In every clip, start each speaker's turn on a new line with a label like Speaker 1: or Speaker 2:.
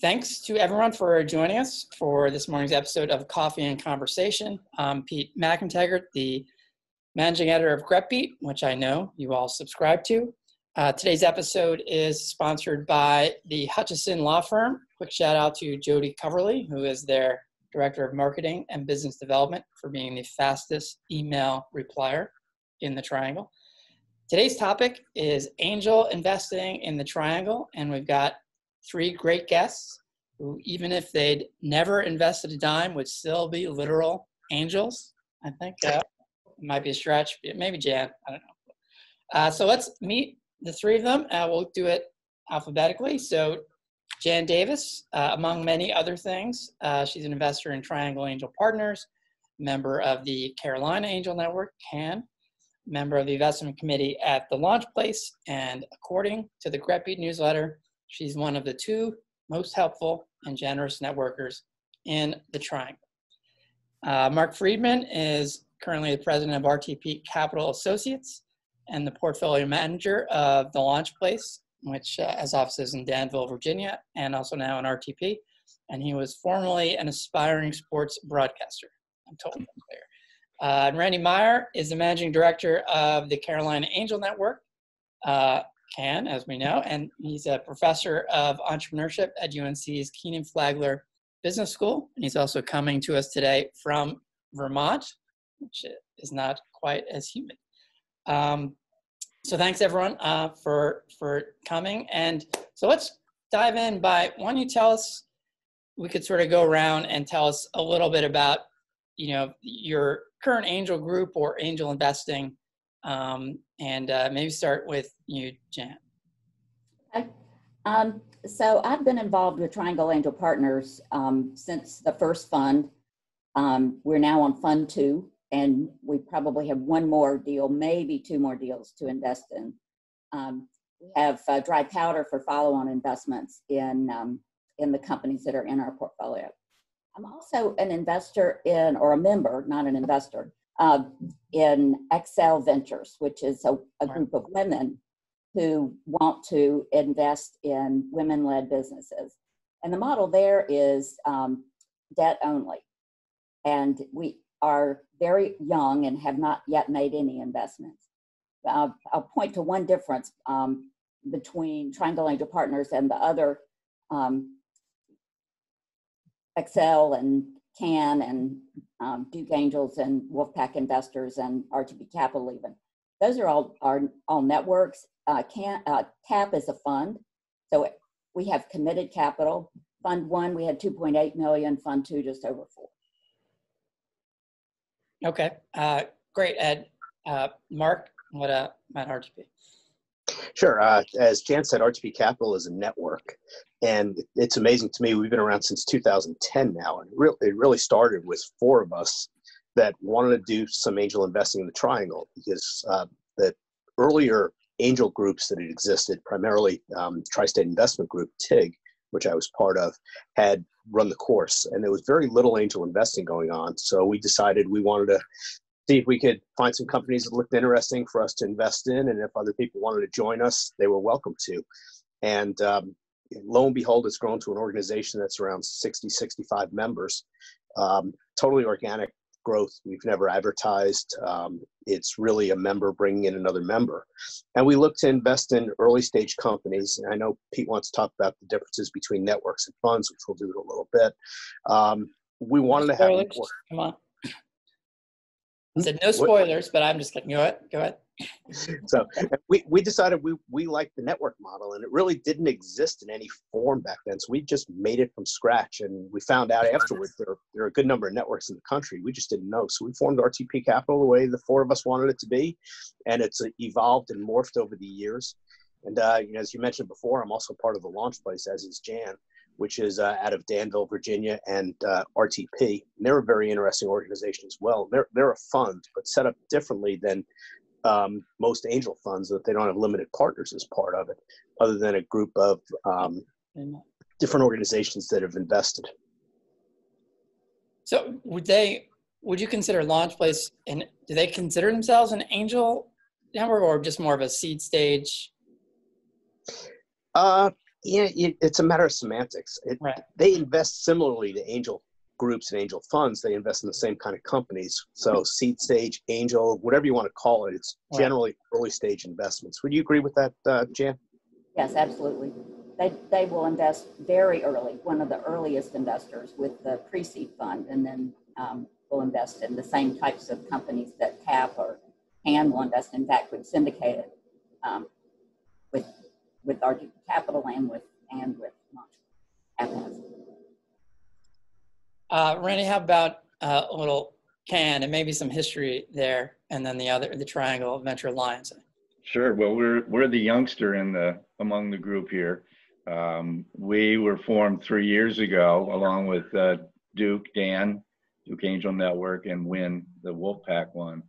Speaker 1: thanks to everyone for joining us for this morning's episode of Coffee and Conversation. I'm Pete McEntegart, the managing editor of GrepBeat, which I know you all subscribe to. Uh, today's episode is sponsored by the Hutchison Law Firm. Quick shout out to Jody Coverley, who is their Director of Marketing and Business Development, for being the fastest email replier in the Triangle. Today's topic is angel investing in the Triangle, and we've got three great guests who, even if they'd never invested a dime, would still be literal angels. I think uh, it might be a stretch, maybe Jan. I don't know. Uh, so let's meet the three of them. Uh, we'll do it alphabetically. So Jan Davis, uh, among many other things, uh, she's an investor in Triangle Angel Partners, member of the Carolina Angel Network, CAN, member of the investment committee at the Launch Place, and according to the GrepBeat newsletter, she's one of the two most helpful and generous networkers in the Triangle. Uh, Mark Friedman is currently the president of RTP Capital Associates and the portfolio manager of the Launch Place, which uh, has offices in Danville, Virginia, and also now in RTP. And he was formerly an aspiring sports broadcaster. I'm totally clear. Uh, and Randy Myer is the managing director of the Carolina Angel Network, uh, CAN, as we know, and he's a professor of entrepreneurship at UNC's Kenan Flagler Business School. And he's also coming to us today from Vermont, which is not quite as humid. Um, so thanks everyone uh, for for coming. And so let's dive in by why don't you tell us? We could sort of go around and tell us a little bit about you know your current angel group or angel investing, um, and uh, maybe start with you, Jan.
Speaker 2: Okay. Um, so I've been involved with Triangle Angel Partners um, since the first fund. Um, we're now on Fund Two, and we probably have one more deal, maybe two more deals to invest in. Um, we have uh, dry powder for follow-on investments in um, in the companies that are in our portfolio. I'm also an investor in, or a member, not an investor, uh, in Excel Ventures, which is a, a group of women who want to invest in women-led businesses. And the model there is um, debt only. And we are very young and have not yet made any investments. Uh, I'll point to one difference um, between Triangle Angel Partners and the other um, Excel and CAN and um, Duke Angels and Wolfpack Investors and RTP Capital even. Those are all are all networks. Uh, can, uh, TAP is a fund, so we have committed capital. Fund one, we had 2.8 million. Fund two, just over four.
Speaker 1: Okay, uh, great, Ed. Uh, Mark, what uh, about RTP?
Speaker 3: Sure. Uh, as Jan said, RTP Capital is a network, and it's amazing to me. We've been around since 2010 now, and it it really started with four of us that wanted to do some angel investing in the Triangle because uh, the earlier angel groups that had existed, primarily um, Tri-State Investment Group (TIG), which I was part of, had run the course, and there was very little angel investing going on. So we decided we wanted to see if we could find some companies that looked interesting for us to invest in, and if other people wanted to join us, they were welcome to. And um, lo and behold, it's grown to an organization that's around 60, 65 members. Um, totally organic growth. We've never advertised. Um, it's really a member bringing in another member. And we look to invest in early stage companies. And I know Pete wants to talk about the differences between networks and funds, which we'll do in a little bit. Um, we wanted to have.
Speaker 1: Come on. I said no spoilers, but I'm just kidding. Go ahead. Go ahead
Speaker 3: so we, we decided we, we liked the network model and it really didn't exist in any form back then. So we just made it from scratch and we found out afterwards there, there are a good number of networks in the country. We just didn't know. So we formed RTP Capital the way the four of us wanted it to be. And it's evolved and morphed over the years. And uh, you know, as you mentioned before, I'm also part of the launch place, as is Jan, which is uh, out of Danville, Virginia, and uh, RTP. And they're a very interesting organization as well. They're, they're a fund, but set up differently than um, most angel funds that they don't have limited partners as part of it, other than a group of um, different organizations that have invested.
Speaker 1: So would they? Would you consider Launchplace and do they consider themselves an angel network or just more of a seed stage?
Speaker 3: Uh, Yeah, it, it's a matter of semantics. It,
Speaker 1: Right.
Speaker 3: They invest similarly to angel groups and angel funds. They invest in the same kind of companies. So seed stage, angel, whatever you want to call it, it's
Speaker 1: Right.
Speaker 3: generally early stage investments. Would you agree with that, uh, Jan?
Speaker 2: Yes, absolutely. They, they will invest very early, one of the earliest investors with the pre-seed fund, and then um, will invest in the same types of companies that TAP or CAN will invest. In fact, we've syndicated um, with with RG Capital and with and with Launch.
Speaker 1: Uh, Randy, how about uh, a little can and maybe some history there, and then the other, the Triangle Venture Alliance.
Speaker 4: Sure. Well, we're we're the youngster in the among the group here. Um, we were formed three years ago, along with uh, Duke, Dan, Duke Angel Network, and Win, the Wolfpack one.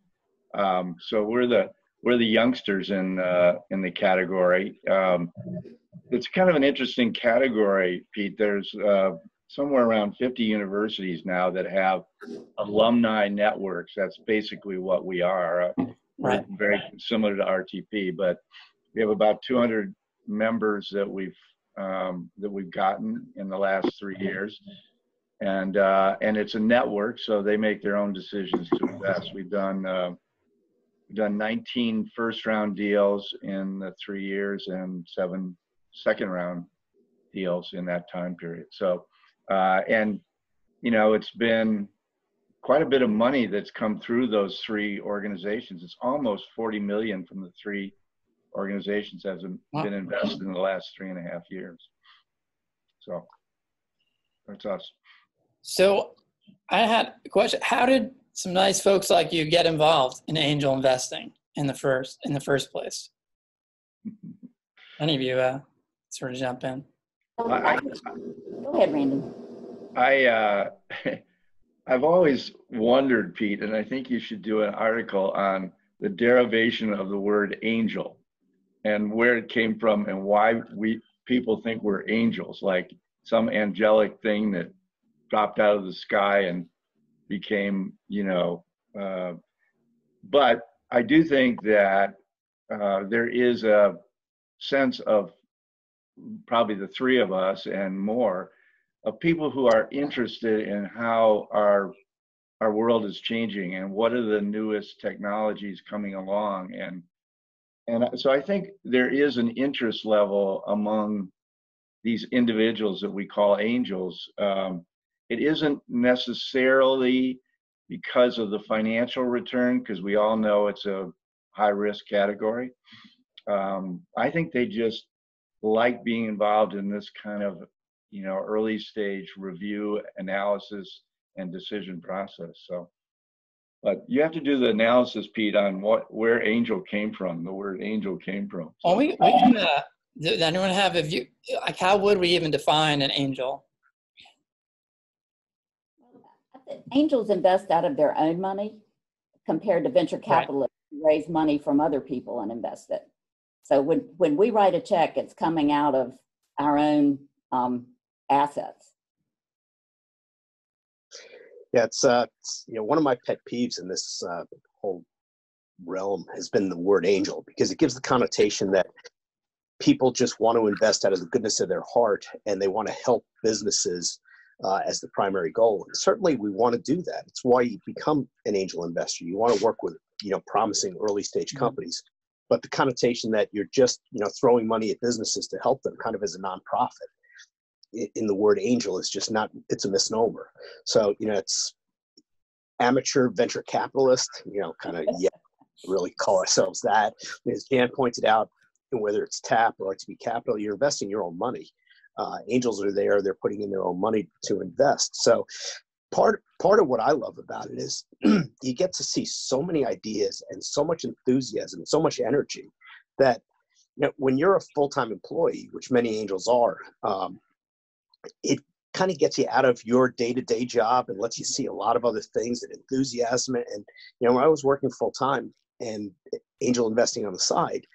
Speaker 4: Um, so we're the we're the youngsters in uh, in the category. Um, it's kind of an interesting category, Pete. There's uh, somewhere around 50 universities now that have alumni networks. That's basically what we are. Uh,
Speaker 1: Right.
Speaker 4: very similar to RTP, but we have about 200 members that we've um, that we've gotten in the last three years, and uh, and it's a network, so they make their own decisions to invest. We've done uh, we've done 19 first round deals in the three years and seven second round deals in that time period. So uh, and you know it's been quite a bit of money that's come through those three organizations. It's almost 40 million from the three organizations has been invested in the last three and a half years. So that's us.
Speaker 1: So I had a question. How did some nice folks like you get involved in angel investing in the first in the first place? Any of you uh, sort of jump in?
Speaker 4: I- I-
Speaker 2: Go ahead, Randy.
Speaker 4: I uh, I've always wondered, Pete, and I think you should do an article on the derivation of the word angel and where it came from and why we people think we're angels, like some angelic thing that dropped out of the sky and became, you know. Uh, but I do think that uh, there is a sense of probably the three of us and more of people who are interested in how our our world is changing and what are the newest technologies coming along and and so I think there is an interest level among these individuals that we call angels. Um, it isn't necessarily because of the financial return, because we all know it's a high risk category. Um, I think they just like being involved in this kind of you know early stage review analysis and decision process so but you have to do the analysis pete on what where angel came from the word angel came from
Speaker 1: Well, we, we can. Uh, does anyone have a view? Like, how would we even define an angel?
Speaker 2: I think Angels invest out of their own money compared to venture capitalists who raise money from other people and invest it. So when, when we write a check, it's coming out of our own um, assets.
Speaker 3: Yeah, it's, uh, it's, you know one of my pet peeves in this uh, whole realm has been the word angel because it gives the connotation that people just want to invest out of the goodness of their heart and they want to help businesses uh, as the primary goal. And certainly, we want to do that. It's why you become an angel investor. You want to work with you know promising early stage
Speaker 1: Mhm.
Speaker 3: companies, but the connotation that you're just you know throwing money at businesses to help them, kind of as a nonprofit, in the word angel is just not. It's a misnomer. So you know it's amateur venture capitalist. You know, kind of yeah, really call ourselves that. As Dan pointed out, whether it's TAP or RTP Capital, you're investing your own money. Uh, angels are there; they're putting in their own money to invest. So, part part of what I love about it is you get to see so many ideas and so much enthusiasm, and so much energy that you know when you're a full time employee, which many angels are, um, it kind of gets you out of your day to day job and lets you see a lot of other things and enthusiasm. And you know, when I was working full time and angel investing on the side,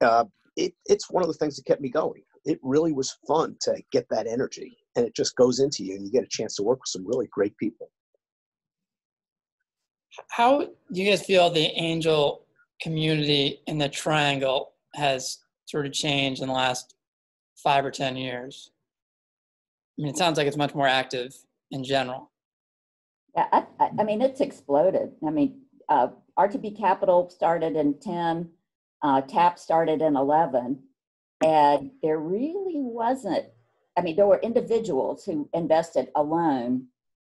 Speaker 3: uh, it, it's one of the things that kept me going. It really was fun to get that energy, and it just goes into you, and you get a chance to work with some really great people.
Speaker 1: How do you guys feel the angel community in the triangle has sort of changed in the last five or 10 years? I mean, it sounds like it's much more active in general.
Speaker 2: Yeah, I, I, I mean, it's exploded. I mean, uh, RTP Capital started in 10, uh, TAP started in 11, and there really wasn't, I mean, there were individuals who invested alone,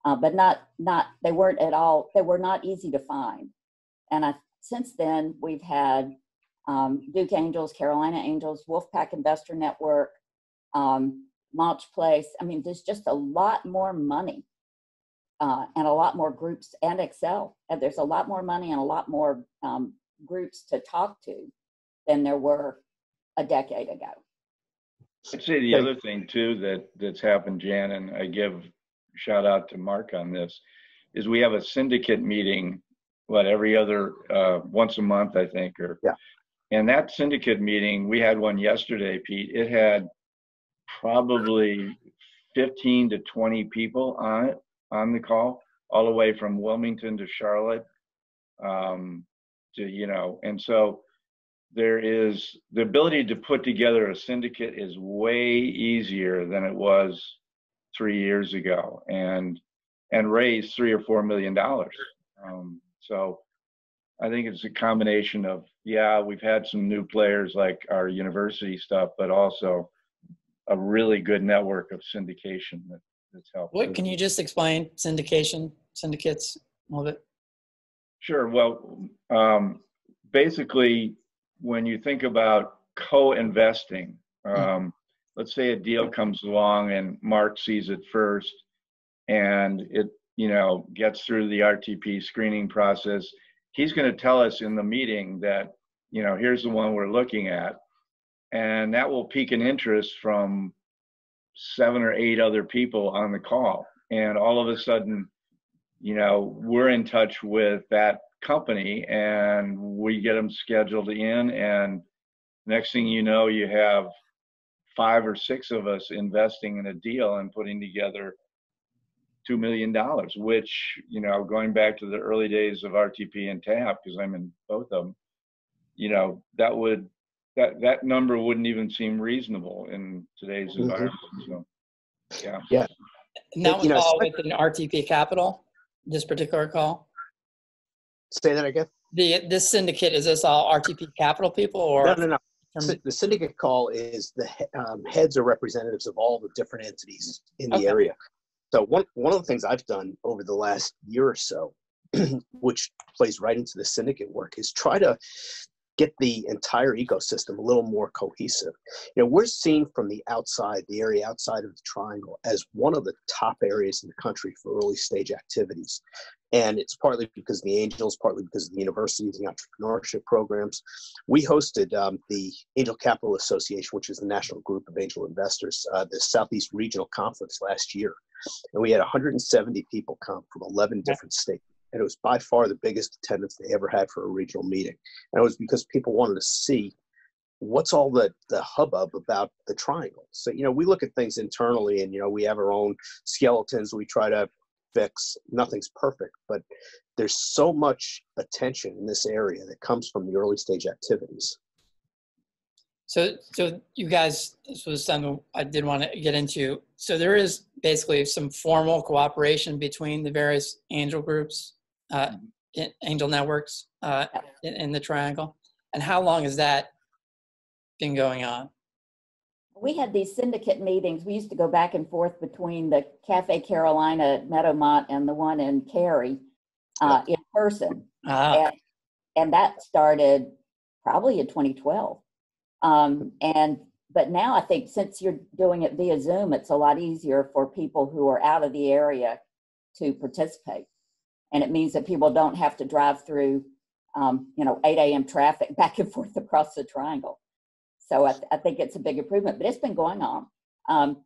Speaker 2: uh, but not, not, they weren't at all, they were not easy to find. And I, since then, we've had um, Duke Angels, Carolina Angels, Wolfpack Investor Network, um, Launch Place. I mean, there's just a lot more money uh, and a lot more groups and Excel. And there's a lot more money and a lot more um, groups to talk to than there were a decade ago.
Speaker 4: I'd say the other thing too that that's happened, Jan, and I give shout out to Mark on this, is we have a syndicate meeting, what every other uh, once a month, I think, or
Speaker 3: Yeah.
Speaker 4: And that syndicate meeting, we had one yesterday, Pete. It had probably 15 to 20 people on it on the call, all the way from Wilmington to Charlotte, um, to you know, and so there is the ability to put together a syndicate is way easier than it was three years ago, and and raise three or four million dollars. Um, so I think it's a combination of yeah, we've had some new players like our university stuff, but also a really good network of syndication that, that's helped.
Speaker 1: What can you just explain syndication, syndicates a little bit?
Speaker 4: Sure. Well, um, basically, when you think about co-investing, um, let's say a deal comes along and Mark sees it first, and it you know gets through the RTP screening process. He's going to tell us in the meeting that you know here's the one we're looking at, and that will pique an interest from seven or eight other people on the call, and all of a sudden you know, we're in touch with that company and we get them scheduled in. And next thing you know, you have five or six of us investing in a deal and putting together $2 million, which, you know, going back to the early days of RTP and TAP, because I'm in both of them, you know, that would, that, that number wouldn't even seem reasonable in today's
Speaker 3: Mhm.
Speaker 4: environment. So, yeah.
Speaker 1: And that
Speaker 3: You
Speaker 1: was
Speaker 3: know,
Speaker 1: all
Speaker 3: spe-
Speaker 1: within RTP Capital, this particular call?
Speaker 3: Say that again?
Speaker 1: The, this syndicate, is this all RTP Capital people or?
Speaker 3: No, no, no.
Speaker 1: from-
Speaker 3: The syndicate call is the um, heads or representatives of all the different entities in the
Speaker 1: Okay.
Speaker 3: area. So one one of the things I've done over the last year or so, which plays right into the syndicate work, is try to get the entire ecosystem a little more cohesive. You know, we're seen from the outside, the area outside of the triangle, as one of the top areas in the country for early stage activities. And it's partly because of the angels, partly because of the universities, the entrepreneurship programs. We hosted um, the Angel Capital Association, which is the national group of angel investors, uh, the Southeast Regional Conference last year. And we had 170 people come from 11 different states. And it was by far the biggest attendance they ever had for a regional meeting. And it was because people wanted to see what's all the, the hubbub about the triangle. So, you know, we look at things internally and, you know, we have our own skeletons we try to fix. Nothing's perfect, but there's so much attention in this area that comes from the early stage activities.
Speaker 1: So, so you guys, this was something I did want to get into. So there is basically some formal cooperation between the various angel groups, uh, in- angel networks, uh, in, in the triangle. And how long has that been going on?
Speaker 2: We had these syndicate meetings. We used to go back and forth between the Cafe Carolina at Meadowmont and the one in Cary uh, in person.
Speaker 1: Ah,
Speaker 2: and, and that started probably in 2012 um, and but now i think since you're doing it via zoom it's a lot easier for people who are out of the area to participate. And it means that people don't have to drive through um, you know 8 a.m traffic back and forth across the triangle so i, th- I think it's a big improvement but it's been going on. Um,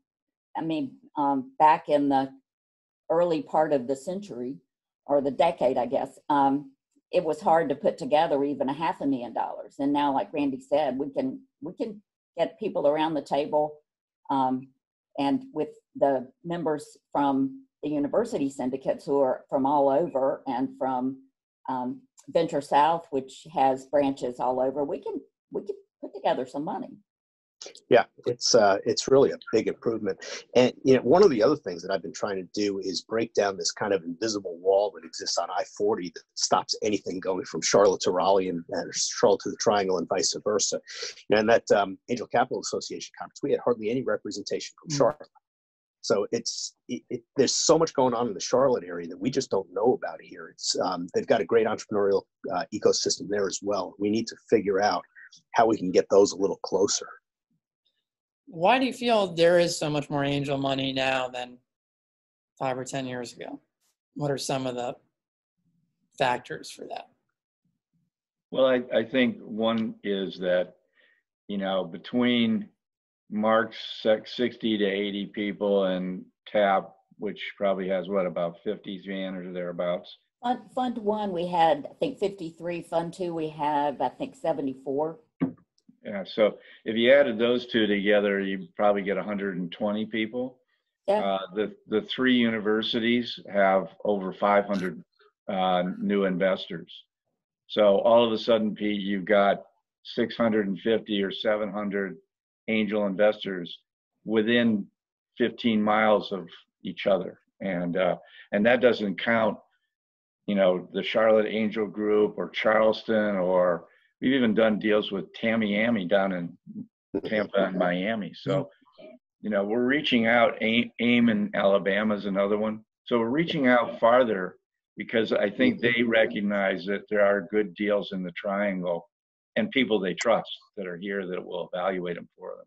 Speaker 2: i mean um, back in the early part of the century or the decade i guess um, it was hard to put together even a half a million dollars. And now like randy said we can we can get people around the table um, and with the members from the university syndicates who are from all over and from um, venture south which has branches all over we can we can put together some money
Speaker 3: Yeah, it's uh, it's really a big improvement. And you know, one of the other things that I've been trying to do is break down this kind of invisible wall that exists on I-40 that stops anything going from Charlotte to Raleigh and, and Charlotte to the Triangle and vice versa. And that um, Angel Capital Association conference, we had hardly any representation from
Speaker 1: Mm.
Speaker 3: Charlotte. So it's it, it, there's so much going on in the Charlotte area that we just don't know about here. It's um, they've got a great entrepreneurial uh, ecosystem there as well. We need to figure out how we can get those a little closer.
Speaker 1: Why do you feel there is so much more angel money now than five or 10 years ago? What are some of the factors for that?
Speaker 4: Well, I, I think one is that, you know, between Mark's 60 to 80 people and TAP, which probably has what, about 50 manners or thereabouts.
Speaker 2: Fund, Fund One, we had, I think, 53. Fund Two, we have, I think, 74.
Speaker 4: Yeah, so if you added those two together, you probably get 120 people.
Speaker 2: Yeah.
Speaker 4: Uh, the, the three universities have over 500 uh, new investors. So all of a sudden, Pete, you've got 650 or 700 angel investors within 15 miles of each other. And, uh, and that doesn't count, you know, the Charlotte Angel Group or Charleston, or we've even done deals with Tamiami down in Tampa and Miami. So, you know, we're reaching out. AIM, AIM in Alabama is another one. So we're reaching out farther because I think they recognize that there are good deals in the triangle and people they trust that are here that will evaluate them for them.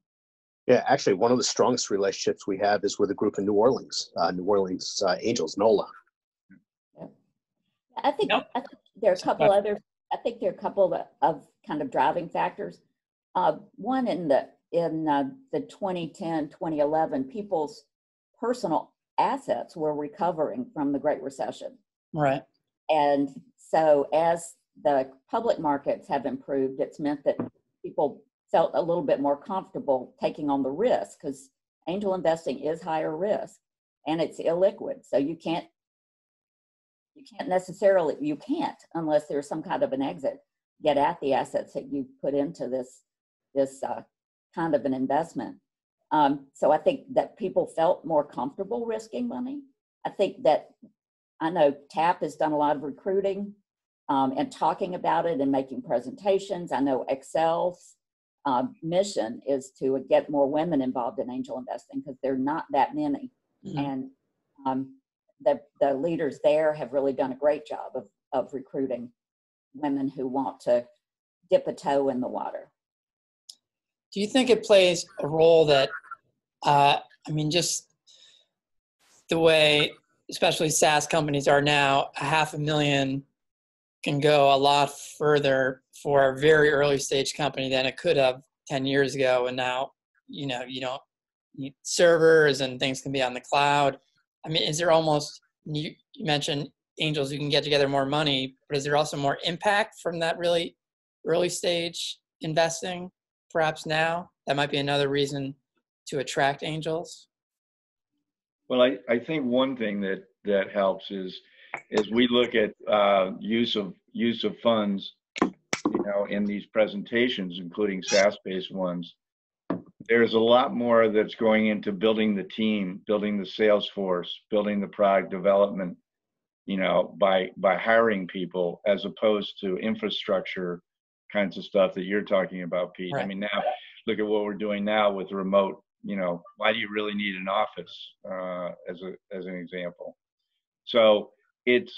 Speaker 3: Yeah, actually, one of the strongest relationships we have is with a group in New Orleans, uh, New Orleans uh, Angels, NOLA.
Speaker 2: I think,
Speaker 1: Yep.
Speaker 2: I think there are a couple other, I think there are a couple of, of kind of driving factors. Uh, one in the, in uh, the 2010, 2011, people's personal assets were recovering from the Great Recession.
Speaker 1: Right.
Speaker 2: And so as the public markets have improved, it's meant that people felt a little bit more comfortable taking on the risk because angel investing is higher risk and it's illiquid. So you can't you can't necessarily you can't unless there's some kind of an exit get at the assets that you put into this this uh, kind of an investment. Um, so I think that people felt more comfortable risking money. I think that I know TAP has done a lot of recruiting um, and talking about it and making presentations. I know Excel's uh, mission is to get more women involved in angel investing because they're not that many.
Speaker 1: Mhm.
Speaker 2: And um, the, the leaders there have really done a great job of, of recruiting women who want to dip a toe in the water.
Speaker 1: Do you think it plays a role that, uh, I mean, just the way, especially SaaS companies are now, a half a million can go a lot further for a very early stage company than it could have 10 years ago. And now, you know, you don't servers and things can be on the cloud. I mean, is there almost, you, you mentioned angels, you can get together more money, but is there also more impact from that really early stage investing? perhaps now that might be another reason to attract angels
Speaker 4: Well, I, I think one thing that, that helps is, is we look at uh, use of use of funds, you know, in these presentations, including SaaS-based ones. There's a lot more that's going into building the team, building the sales force, building the product development, you know, by by hiring people as opposed to infrastructure kinds of stuff that you're talking about, Pete. I mean, now look at what we're doing now with remote. You know, why do you really need an office uh, as a as an example? So it's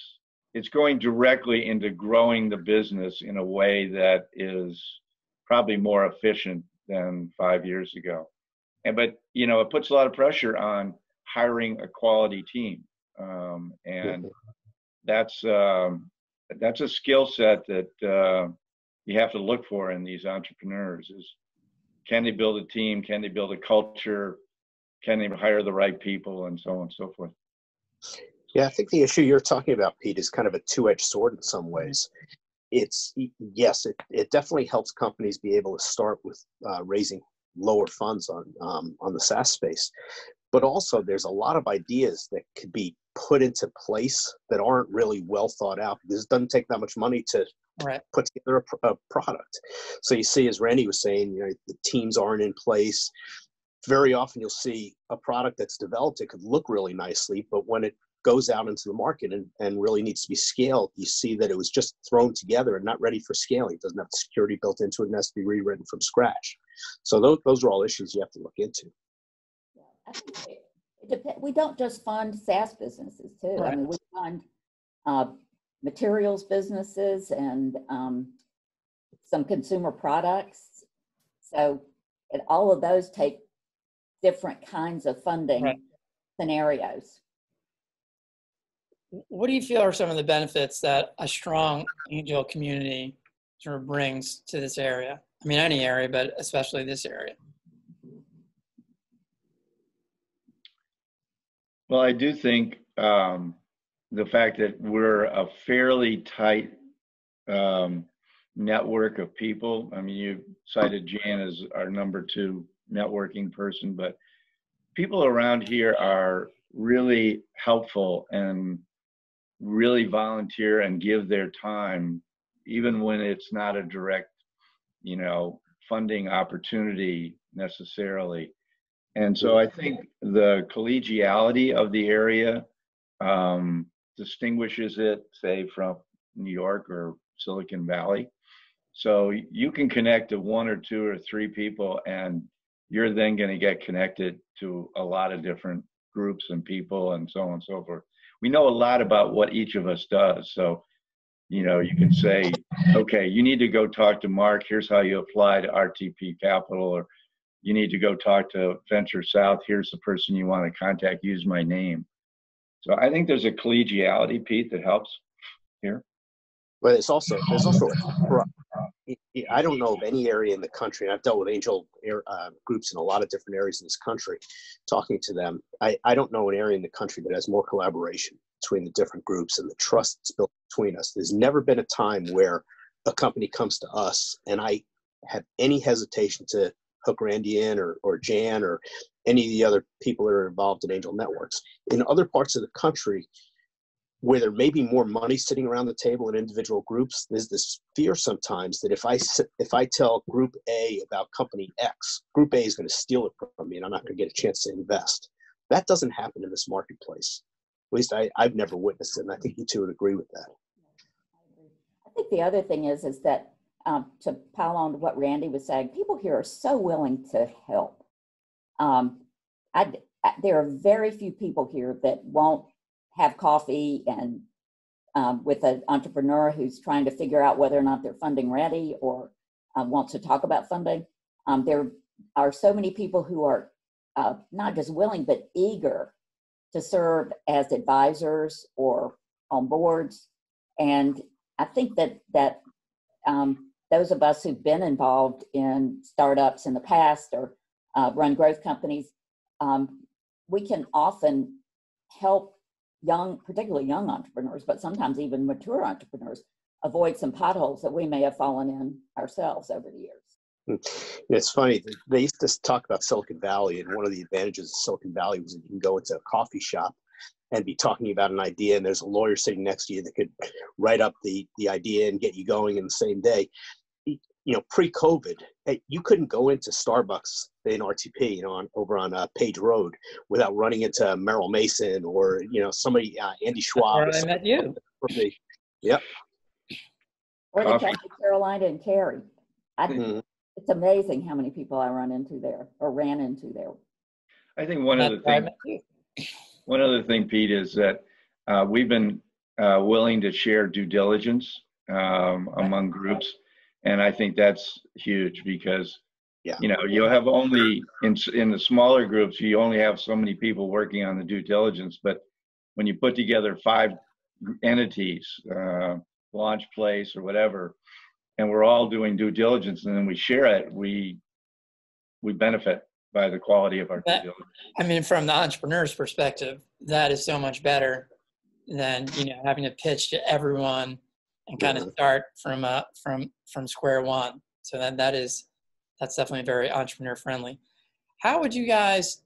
Speaker 4: it's going directly into growing the business in a way that is probably more efficient than five years ago. And but you know, it puts a lot of pressure on hiring a quality team, um, and that's um, that's a skill set that uh, you have to look for in these entrepreneurs is can they build a team? Can they build a culture? Can they hire the right people? And so on and so forth.
Speaker 3: Yeah, I think the issue you're talking about, Pete, is kind of a two-edged sword in some ways. It's yes, it, it definitely helps companies be able to start with uh, raising lower funds on um, on the SaaS space, but also there's a lot of ideas that could be put into place that aren't really well thought out it doesn't take that much money to
Speaker 1: Right.
Speaker 3: put together a, a product. So you see, as Randy was saying, you know, the teams aren't in place. Very often, you'll see a product that's developed. It could look really nicely, but when it goes out into the market and, and really needs to be scaled, you see that it was just thrown together and not ready for scaling. It doesn't have security built into it and has to be rewritten from scratch. So those, those are all issues you have to look into.
Speaker 2: Yeah, I think it- it dep- We don't just fund SaaS businesses too. I mean, we fund uh, materials businesses and um, some consumer products. So, and all of those take different kinds of funding
Speaker 1: Right.
Speaker 2: scenarios.
Speaker 1: What do you feel are some of the benefits that a strong angel community sort of brings to this area? I mean, any area, but especially this area.
Speaker 4: Well, I do think um, the fact that we're a fairly tight um, network of people. I mean, you cited Jan as our number two networking person, but people around here are really helpful and really volunteer and give their time, even when it's not a direct, you know, funding opportunity necessarily. And so I think the collegiality of the area um, distinguishes it, say, from New York or Silicon Valley. So you can connect to one or two or three people, and you're then going to get connected to a lot of different groups and people, and so on and so forth. We know a lot about what each of us does. So, you know, you can say, okay, you need to go talk to Mark. Here's how you apply to RTP Capital, or you need to go talk to Venture South. Here's the person you want to contact. Use my name. So I think there's a collegiality, Pete, that helps here.
Speaker 3: But it's also there's also I don't know of any area in the country, and I've dealt with angel air, uh, groups in a lot of different areas in this country. Talking to them, I, I don't know an area in the country that has more collaboration between the different groups and the trust that's built between us. There's never been a time where a company comes to us and I have any hesitation to hook Randy in or, or Jan or any of the other people that are involved in angel networks. In other parts of the country, where there may be more money sitting around the table in individual groups, there's this fear sometimes that if i if I tell Group A about Company X, Group A is going to steal it from me, and I'm not going to get a chance to invest. That doesn't happen in this marketplace. At least I, I've never witnessed it, and I think you two would agree with that.
Speaker 2: I think the other thing is, is that um, to pile on to what Randy was saying, people here are so willing to help. Um, I, there are very few people here that won't have coffee and um, with an entrepreneur who's trying to figure out whether or not they're funding ready or uh, wants to talk about funding. Um, there are so many people who are uh, not just willing but eager to serve as advisors or on boards, and I think that that um, those of us who've been involved in startups in the past or uh, run growth companies, um, we can often help young, particularly young entrepreneurs, but sometimes even mature entrepreneurs, avoid some potholes that we may have fallen in ourselves over the years.
Speaker 3: Hmm. It's funny, they used to talk about Silicon Valley, and one of the advantages of Silicon Valley was that you can go into a coffee shop and be talking about an idea, and there's a lawyer sitting next to you that could write up the, the idea and get you going in the same day. You know, pre-COVID, eh, you couldn't go into Starbucks in RTP, you know, on, over on uh, Page Road without running into Merrill Mason or you know somebody, uh, Andy Schwab. or
Speaker 1: Where I met you.
Speaker 3: from the-
Speaker 2: Or the
Speaker 4: Coffee.
Speaker 2: Carolina and Cary. I,
Speaker 3: Mhm.
Speaker 2: it's amazing how many people I run into there or ran into there.
Speaker 4: I think one of the
Speaker 1: That's where I
Speaker 4: things. One other thing, Pete, is that uh, we've been uh, willing to share due diligence um, among groups, and I think that's huge because
Speaker 3: Yeah.
Speaker 4: you know you'll have only in in the smaller groups you only have so many people working on the due diligence, but when you put together five entities, uh, launch place or whatever, and we're all doing due diligence, and then we share it, we we benefit by the quality of our due diligence.
Speaker 1: I mean, from the entrepreneur's perspective, that is so much better than you know having to pitch to everyone and kind of
Speaker 3: Mhm.
Speaker 1: start from uh, from from square one. So that that is that's definitely very entrepreneur friendly. How would you guys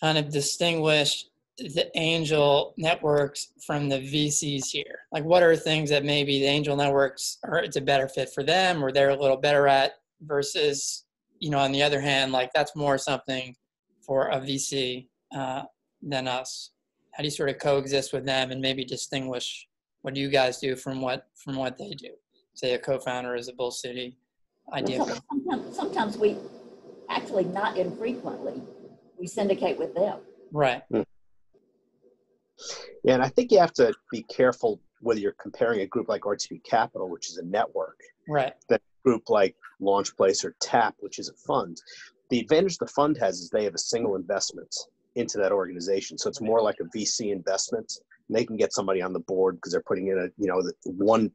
Speaker 1: kind of distinguish the angel networks from the VCs here? Like, what are things that maybe the angel networks are it's a better fit for them, or they're a little better at versus, you know, on the other hand, like that's more something for a VC uh, than us. How do you sort of coexist with them and maybe distinguish what do you guys do from what from what they do? Say a co-founder is a Bull City idea.
Speaker 2: Some- Sometimes, sometimes we, actually not infrequently, we syndicate with them.
Speaker 1: Right. Hmm.
Speaker 3: Yeah, and I think you have to be careful whether you're comparing a group like RTP Capital, which is a network,
Speaker 1: Right.
Speaker 3: That group like Launch Place or TAP, which is a fund. The advantage the fund has is they have a single investment into that organization. So it's more like a VC investment. And they can get somebody on the board because they're putting in a, you know, the one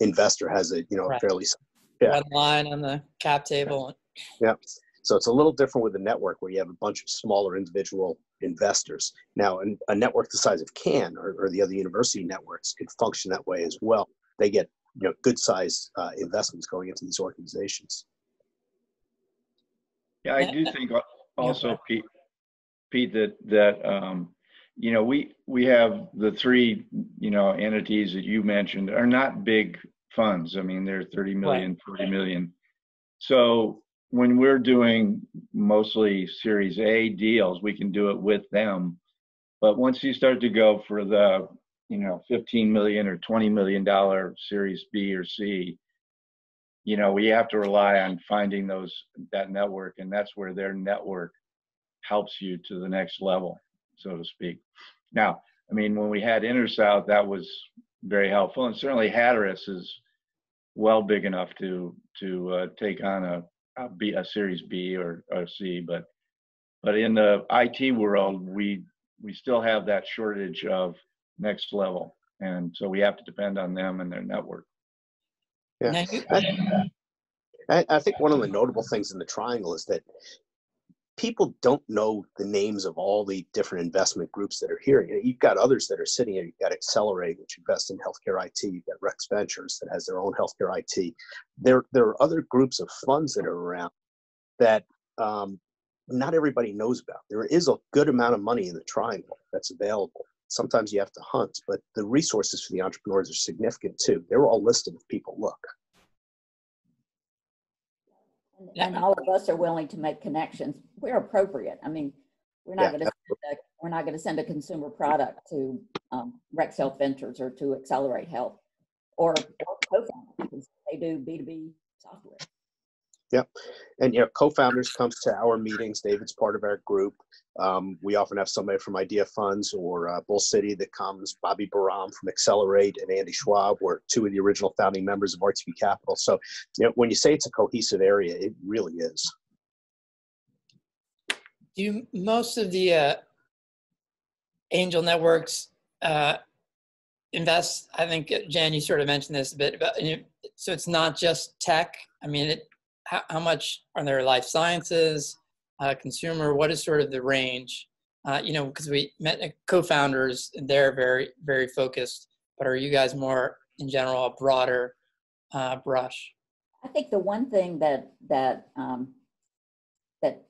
Speaker 3: investor has a, you know,
Speaker 1: Right.
Speaker 3: fairly, Yeah.
Speaker 1: One line on the cap table.
Speaker 3: yeah. So it's a little different with a network where you have a bunch of smaller individual investors. Now, a network the size of CAN or, or the other university networks could function that way as well. They get, you know, good sized uh, investments going into these organizations.
Speaker 4: Yeah, I do think also. Pete, Pete, that, that, um, you know, we, we have the three, you know, entities that you mentioned are not big funds. I mean, they're 30 million, 40 million. So when we're doing mostly Series A deals, we can do it with them. But once you start to go for the, you know, 15 million or 20 million dollar Series B or C, you know, we have to rely on finding those that network, and that's where their network helps you to the next level, so to speak. Now, I mean, when we had InterSouth, that was very helpful, and certainly Hatteras is well big enough to to uh, take on a, a B, a Series B or, or C, but but in the IT world, we we still have that shortage of next level, and so we have to depend on them and their network.
Speaker 3: Yeah.
Speaker 1: Now you-
Speaker 3: I, I I think one of the notable things in the triangle is that people don't know the names of all the different investment groups that are here. You know, You've got others that are sitting here. You've got Accelerate, which invests in healthcare IT. You've got Rex Ventures that has their own healthcare IT. There, there are other groups of funds that are around that um, not everybody knows about. There is a good amount of money in the triangle that's available. Sometimes you have to hunt, but the resources for the entrepreneurs are significant too. They're all listed if people look.
Speaker 2: And-
Speaker 1: Yeah.
Speaker 2: And all of us are willing to make connections where appropriate. I mean, we're
Speaker 3: Yeah,
Speaker 2: not gonna, send a- we're not gonna send a consumer product to um, Rex Health Ventures or to Accelerate Health or or co-found, because they do B2B software.
Speaker 3: And you know co-founders comes to our meetings. David's part of our group. Um, we often have somebody from idea funds or uh, bull city that comes bobby baram from accelerate and andy schwab were two of the original founding members of rtp capital. So you know when you say it's a cohesive area it really is.
Speaker 1: Do most of the uh, angel networks uh, invest i think uh, jan you sort of mentioned this a bit know, so it's not just tech. I mean it how, how much are there life sciences uh, consumer what is sort of the range uh, you know because we met uh, co-founders they're very very focused but are you guys more in general a broader uh, brush
Speaker 2: I think the one thing that, that, um, that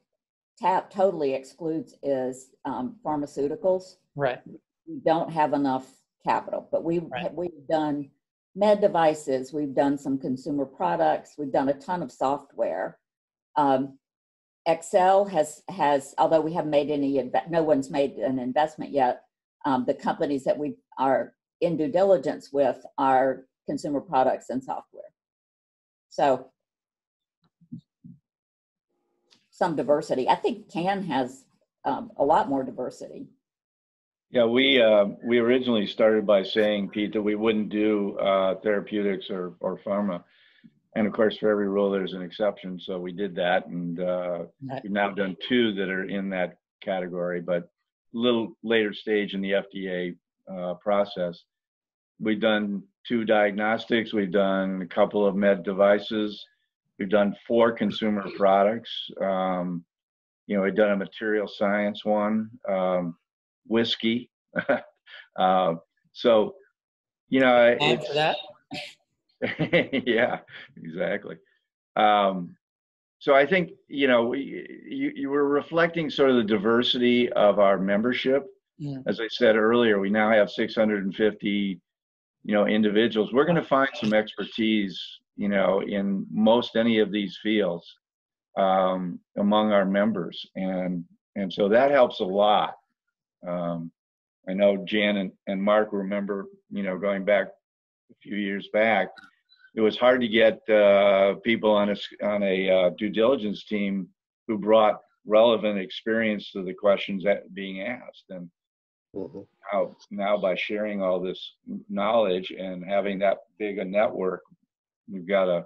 Speaker 2: TAP totally excludes is um, pharmaceuticals.
Speaker 1: right
Speaker 2: we don't have enough capital, but we,
Speaker 1: Right.
Speaker 2: we've done med devices, we've done some consumer products, we've done a ton of software. Um, Excel has, has, although we haven't made any, no one's made an investment yet, um, the companies that we are in due diligence with are consumer products and software. So some diversity. I think CAN has um, a lot more diversity.
Speaker 4: Yeah, we uh, we originally started by saying, Pete, that we wouldn't do uh, therapeutics or, or pharma. And of course, for every rule, there's an exception. So we did that. And uh, we've now done two that are in that category, but a little later stage in the FDA uh, process. We've done two diagnostics, we've done a couple of med devices, we've done four consumer products. Um, you know, we've done a material science one. Um, whiskey. uh, so, you know,
Speaker 1: for that
Speaker 4: yeah, exactly. Um, so I think you know we, you you were reflecting sort of the diversity of our membership,
Speaker 1: Mm.
Speaker 4: as I said earlier, we now have 650, you know, individuals. We're going to find some expertise, you know, in most any of these fields um, among our members, and and so that helps a lot. Um, I know Jan and, and Mark remember, you know, going back a few years back, it was hard to get uh, people on a on a uh, due diligence team who brought relevant experience to the questions that being asked, and
Speaker 3: Mhm.
Speaker 4: now now by sharing all this knowledge and having that big a network, we've got a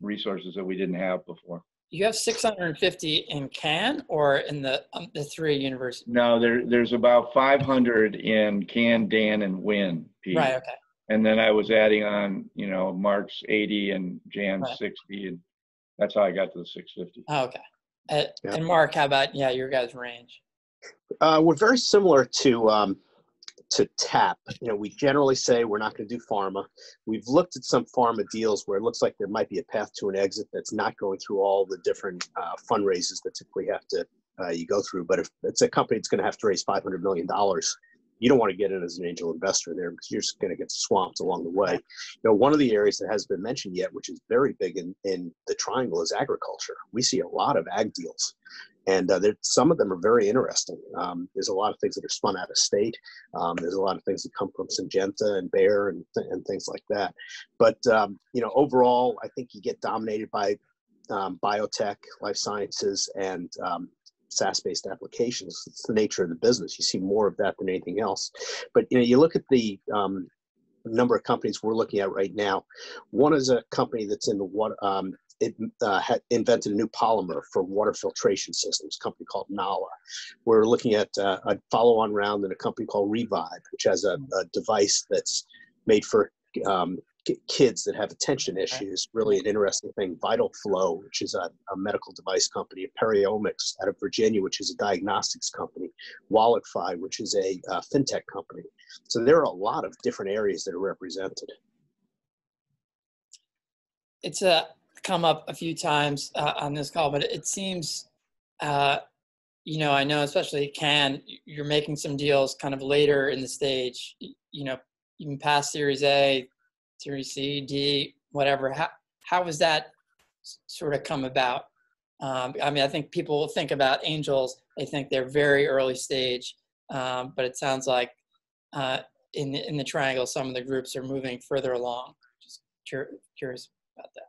Speaker 4: resources that we didn't have before.
Speaker 1: You have 650 in CAN or in the um, the three universities?
Speaker 4: No, there there's about 500 in Can, Dan, and Win. Pete.
Speaker 1: Right. Okay.
Speaker 4: And then I was adding on, you know, Mark's 80 and Jan's
Speaker 1: Right.
Speaker 4: 60, and that's how I got to the 650.
Speaker 1: Oh, okay. Uh,
Speaker 3: Yeah.
Speaker 1: And Mark, how about yeah, your guys' range?
Speaker 3: Uh, we're very similar to um, to TAP. You know, we generally say we're not going to do pharma. We've looked at some pharma deals where it looks like there might be a path to an exit that's not going through all the different uh, fundraisers that typically have to uh, you go through. But if it's a company that's going to have to raise five hundred million dollars, you don't want to get in as an angel investor there because you're just going to get swamped along the way. You know, one of the areas that hasn't been mentioned yet, which is very big in in the triangle, is agriculture. We see a lot of ag deals and uh, some of them are very interesting. Um, there's a lot of things that are spun out of state. Um, there's a lot of things that come from Syngenta and Bayer and, th- and things like that. But um, you know, overall, I think you get dominated by um, biotech, life sciences, and um, SaaS-based applications. It's the nature of the business. You see more of that than anything else. But you know, you look at the um, number of companies we're looking at right now. One is a company that's in the water. Um, it uh, had invented a new polymer for water filtration systems, a company called Nala. We're looking at uh, a follow-on round in a company called Revibe, which has a, a device that's made for um, kids that have attention issues. Really an interesting thing. Vital Flow, which is a, a medical device company. Periomics out of Virginia, which is a diagnostics company. WalletFi, which is a uh, fintech company. So there are a lot of different areas that are represented.
Speaker 1: It's uh, come up a few times uh, on this call, but it seems, uh, you know, I know especially Can, you're making some deals kind of later in the stage, you know, even past Series A, Series C, D, whatever. How how has that sort of come about? Um, I mean, I think people will think about angels; they think they're very early stage, um, but it sounds like uh, in the, in the triangle, some of the groups are moving further along. Just cur- curious about that.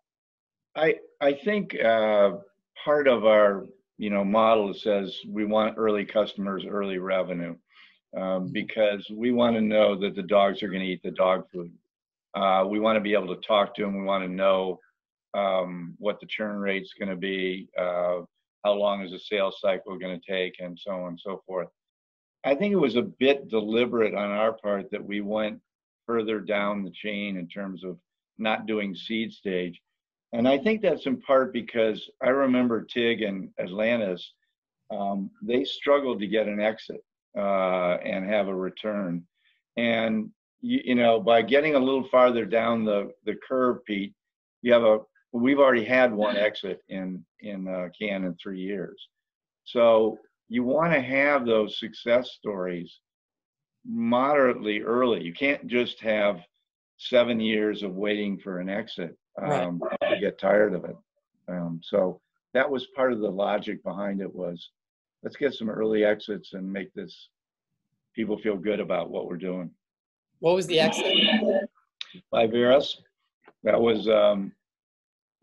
Speaker 4: I I think uh, part of our you know model says we want early customers, early revenue, um, because we want to know that the dogs are going to eat the dog food. Uh, we want to be able to talk to them. We want to know um, what the churn rate's going to be, uh, how long is the sales cycle going to take, and so on and so forth. I think it was a bit deliberate on our part that we went further down the chain in terms of not doing seed stage. And I think that's in part because I remember TIG and Atlantis, um, they struggled to get an exit uh, and have a return. And, you, you know, by getting a little farther down the, the curve, Pete, you have a, we've already had one exit in, in uh, Can in three years. So you want to have those success stories moderately early. You can't just have seven years of waiting for an exit
Speaker 1: Right.
Speaker 4: um, to get tired of it. Um, so that was part of the logic behind it was let's get some early exits and make this people feel good about what we're doing.
Speaker 1: What was the exit?
Speaker 4: Liveris, that was um,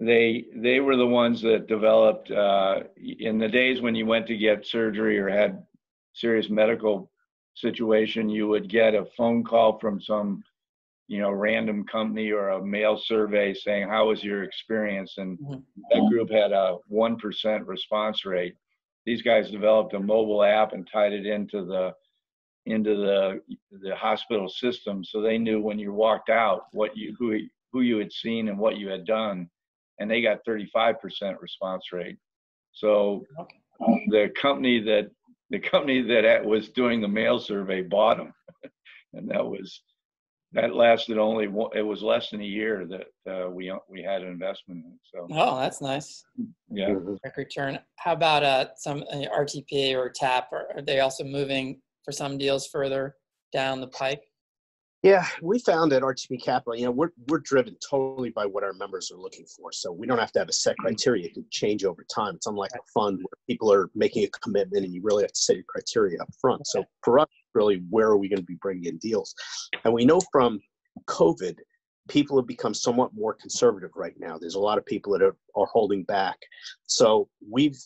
Speaker 4: they they were the ones that developed uh, in the days when you went to get surgery or had serious medical situation, you would get a phone call from some you know random company or a mail survey saying how was your experience? And
Speaker 1: Mhm.
Speaker 4: that group had a 1% response rate. These guys developed a mobile app and tied it into the into the the hospital system so they knew when you walked out what you who who you had seen and what you had done and they got 35% response rate. So the company that the company that was doing the mail survey bought them and that was that lasted only one, it was less than a year that uh, we we had an investment in so
Speaker 1: Oh, that's nice.
Speaker 4: yeah
Speaker 3: Mhm.
Speaker 1: Quick return. How about uh, some uh, RTP or TAP? Are, are they also moving for some deals further down the pike?
Speaker 3: Yeah, we found at RTP Capital, you know, we're we're driven totally by what our members are looking for. So we don't have to have a set criteria; it can change over time. It's unlike a fund where people are making a commitment, and you really have to set your criteria up front. So for us, really, where are we going to be bringing in deals? And we know from COVID, people have become somewhat more conservative right now. There's a lot of people that are, are holding back. So we've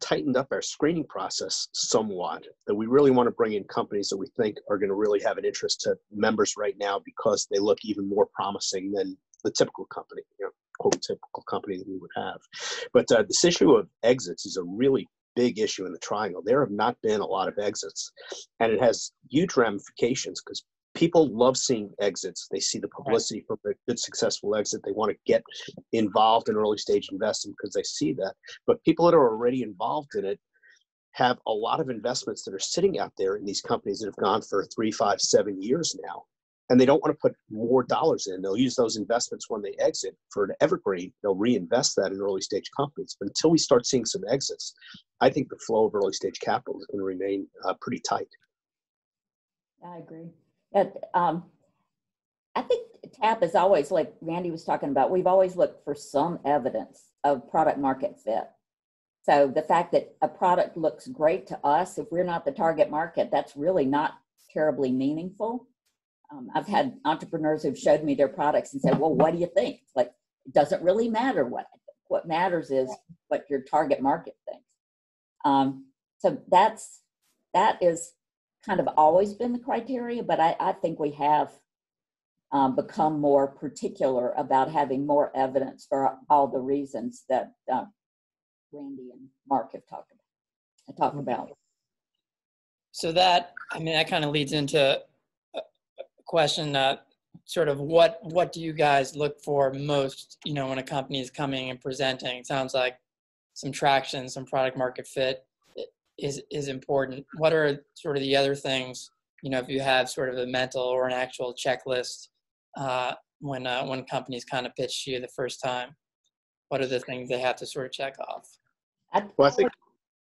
Speaker 3: tightened up our screening process somewhat that we really want to bring in companies that we think are going to really have an interest to members right now because they look even more promising than the typical company, you know, quote typical company that we would have. But uh, this issue of exits is a really big issue in the triangle. There have not been a lot of exits, and it has huge ramifications because people love seeing exits. They see the publicity from a good, successful exit. They want to get involved in early stage investing because they see that. But people that are already involved in it have a lot of investments that are sitting out there in these companies that have gone for three, five, seven years now. And they don't want to put more dollars in. They'll use those investments when they exit for an evergreen. They'll reinvest that in early stage companies. But until we start seeing some exits, I think the flow of early stage capital is going to remain uh, pretty tight.
Speaker 2: I agree. And, um, I think TAP is always like Randy was talking about. We've always looked for some evidence of product market fit. So the fact that a product looks great to us, if we're not the target market, that's really not terribly meaningful. Um, I've had entrepreneurs who've showed me their products and said, "Well, what do you think?" Like it doesn't really matter what what matters is what your target market thinks. Um, so that's that is kind of always been the criteria, but I, I think we have um, become more particular about having more evidence for all the reasons that uh, Randy and Mark have talked about. Talk about.
Speaker 1: So that, I mean, that kind of leads into question that sort of what what do you guys look for most, you know, when a company is coming and presenting? It sounds like some traction, some product market fit is is important. What are sort of the other things? You know, if you have sort of a mental or an actual checklist uh, when uh, when companies kind of pitch you the first time, what are the things they have to sort of check off?
Speaker 2: I, well, I think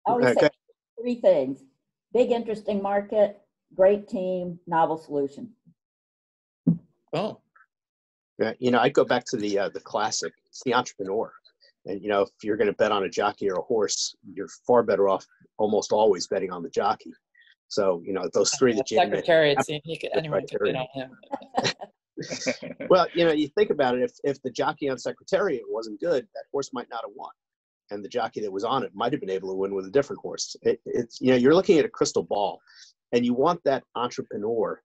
Speaker 2: I always okay. say three things: big, interesting market, great team, novel solution.
Speaker 1: Oh.
Speaker 3: Yeah, you know, I'd go back to the uh, the classic. It's the entrepreneur. And you know, if you're going to bet on a jockey or a horse, you're far better off almost always betting on the jockey. So you know, those three that you
Speaker 1: Secretariat, he could, anyone could bet on him.
Speaker 3: well, you know, you think about it. If if the jockey on Secretariat wasn't good, that horse might not have won, and the jockey that was on it might have been able to win with a different horse. It, it's you know, you're looking at a crystal ball, and you want that entrepreneur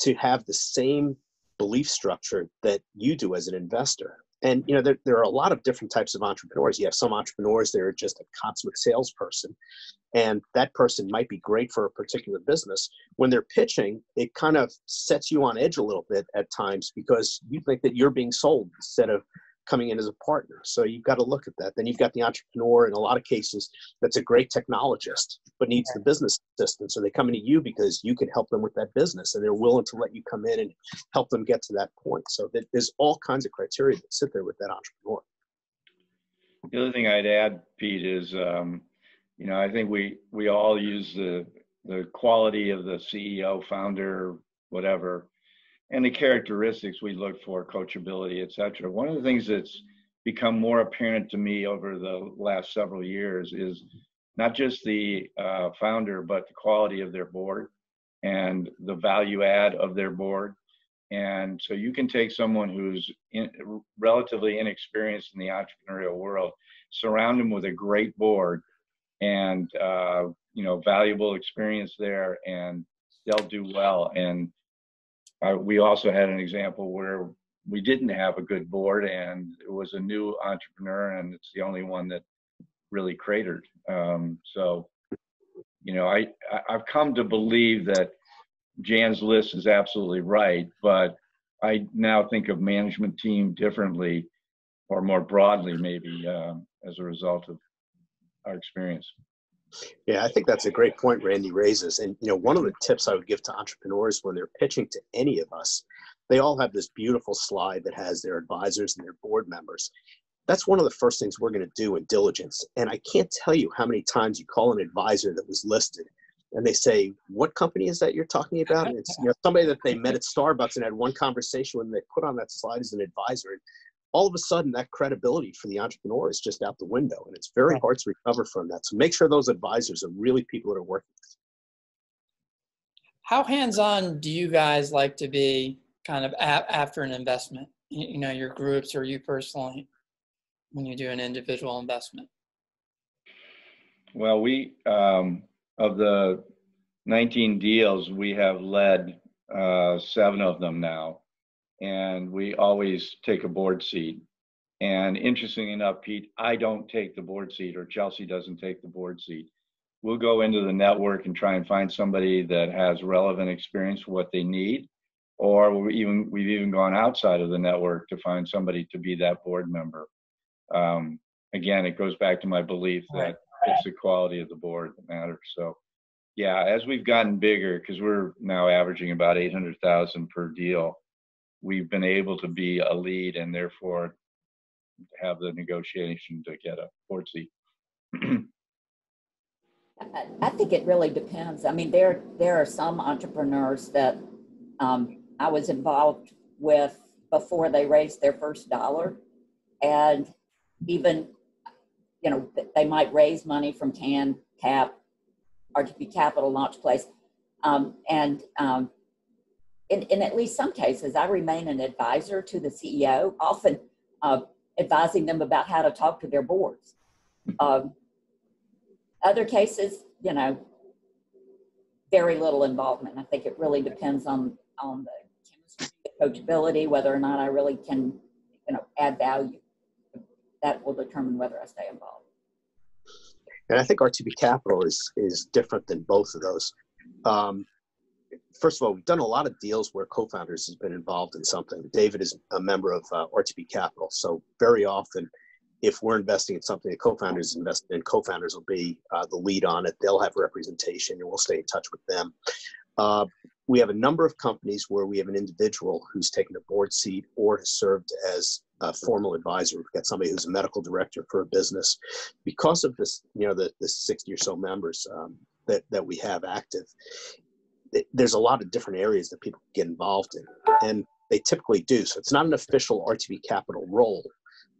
Speaker 3: to have the same belief structure that you do as an investor. And you know there, there are a lot of different types of entrepreneurs. You have some entrepreneurs that are just a consummate salesperson and that person might be great for a particular business. When they're pitching it kind of sets you on edge a little bit at times because you think that you're being sold instead of coming in as a partner. So you've got to look at that. Then you've got the entrepreneur in a lot of cases that's a great technologist but needs the business assistance. So they come into you because you can help them with that business and they're willing to let you come in and help them get to that point. So there's all kinds of criteria that sit there with that entrepreneur.
Speaker 4: The other thing I'd add, Pete, is um, you know I think we we all use the the quality of the CEO, founder, whatever, and the characteristics we look for, coachability, et cetera. One of the things that's become more apparent to me over the last several years is not just the uh, founder, but the quality of their board and the value add of their board. And so you can take someone who's in, relatively inexperienced in the entrepreneurial world, surround them with a great board and, uh, you know, valuable experience there, and they'll do well. And uh, we also had an example where we didn't have a good board and it was a new entrepreneur and it's the only one that really cratered. Um, so, you know, I, I've come to believe that Jan's list is absolutely right, but I now think of management team differently or more broadly maybe um, as a result of our experience.
Speaker 3: Yeah, I think that's a great point Randy raises. And you know, one of the tips I would give to entrepreneurs when they're pitching to any of us, they all have this beautiful slide that has their advisors and their board members. That's one of the first things we're going to do in diligence. And I can't tell you how many times you call an advisor that was listed and they say, "What company is that you're talking about?" And it's you know somebody that they met at Starbucks and had one conversation when they put on that slide as an advisor. And all of a sudden, that credibility for the entrepreneur is just out the window, and it's very
Speaker 1: Right.
Speaker 3: hard to recover from that. So make sure those advisors are really people that are working.
Speaker 1: with How hands-on do you guys like to be kind of a- after an investment? You, you know, your groups or you personally when you do an individual investment?
Speaker 4: Well, we, um, of the 19 deals, we have led uh, seven of them now. And we always take a board seat. And interestingly enough, Pete, I don't take the board seat or Chelsea doesn't take the board seat. We'll go into the network and try and find somebody that has relevant experience for what they need. Or we even, we've even gone outside of the network to find somebody to be that board member. Um, again, it goes back to my belief that it's the quality of the board that matters. So, yeah, as we've gotten bigger, because we're now averaging about 800,000 per deal, we've been able to be a lead and therefore have the negotiation to get a board seat.
Speaker 2: I, think it really depends. I mean, there there are some entrepreneurs that um, I was involved with before they raised their first dollar, and even you know they might raise money from Can Cap, RTP Capital Launch Place, um, and um, in, in at least some cases, I remain an advisor to the CEO, often uh, advising them about how to talk to their boards. Um, other cases, you know, very little involvement. I think it really depends on on the chemistry, the coachability, whether or not I really can, you know, add value. That will determine whether I stay involved.
Speaker 3: And I think RTP Capital is is different than both of those. Um, first of all, we've done a lot of deals where co-founders has been involved in something. David is a member of uh, RTP Capital, so very often, if we're investing in something, a co-founders invested in. Co-founders will be uh, the lead on it. They'll have representation, and we'll stay in touch with them. Uh, we have a number of companies where we have an individual who's taken a board seat or has served as a formal advisor. We've got somebody who's a medical director for a business. Because of this, you know, the, the 60 or so members um, that, that we have active, there's a lot of different areas that people get involved in. And they typically do. So it's not an official RTP Capital role,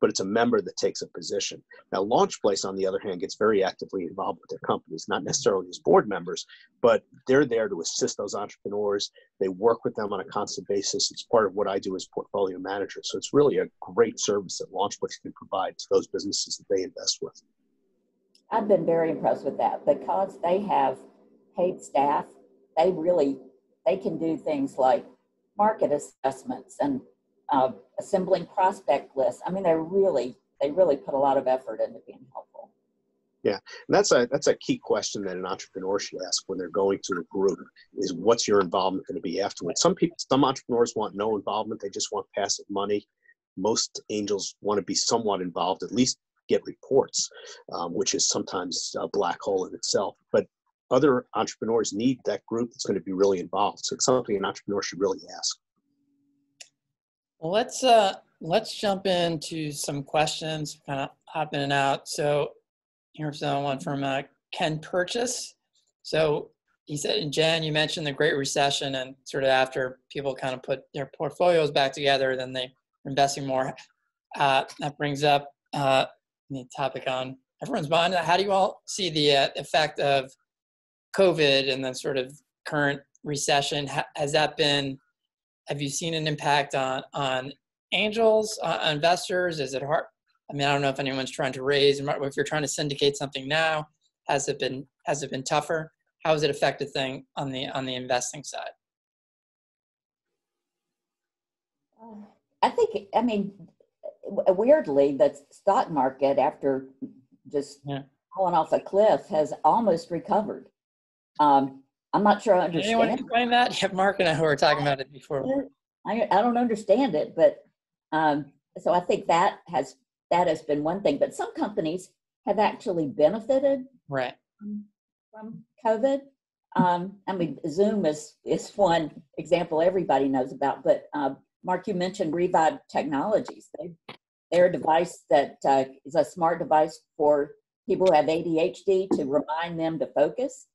Speaker 3: but it's a member that takes a position. Now, Launchplace, on the other hand, gets very actively involved with their companies, not necessarily as board members, but they're there to assist those entrepreneurs. They work with them on a constant basis. It's part of what I do as portfolio manager. So it's really a great service that Launch Place can provide to those businesses that they invest with.
Speaker 2: I've been very impressed with that because they have paid staff. They really they can do things like market assessments and uh, assembling prospect lists. I mean, they really they really put a lot of effort into being helpful.
Speaker 3: Yeah, and that's a that's a key question that an entrepreneur should ask when they're going to a group is what's your involvement going to be afterwards? Some people some entrepreneurs want no involvement, they just want passive money. Most angels want to be somewhat involved, at least get reports, um, which is sometimes a black hole in itself. But other entrepreneurs need that group that's going to be really involved. So it's something an entrepreneur should really ask.
Speaker 1: Well, let's uh, let's jump into some questions, kind of hop in and out. So here's one from uh, Ken Purchase. So he said, and Jan, you mentioned the Great Recession, and sort of after people kind of put their portfolios back together, then they are investing more. Uh, that brings up uh, the topic on everyone's mind. How do you all see the uh, effect of COVID and then sort of current recession? Has that been have you seen an impact on on angels uh, investors is it hard i mean i don't know if anyone's trying to raise if you're trying to syndicate something now has it been has it been tougher how has it affected thing on the on the investing side
Speaker 2: I think I mean weirdly the stock market after just
Speaker 1: Yeah.
Speaker 2: falling off a cliff has almost recovered. Um, I'm not sure I
Speaker 1: Can anyone
Speaker 2: understand.
Speaker 1: explain that yeah mark and i were talking about it before
Speaker 2: I, I don't understand it, but um, so I think that has that has been one thing. But some companies have actually benefited
Speaker 1: right
Speaker 2: from, from COVID. Um, I mean, Zoom is is one example everybody knows about. But uh, Mark, you mentioned Revibe Technologies. They they're a device that uh, is a smart device for people who have ADHD to remind them to focus.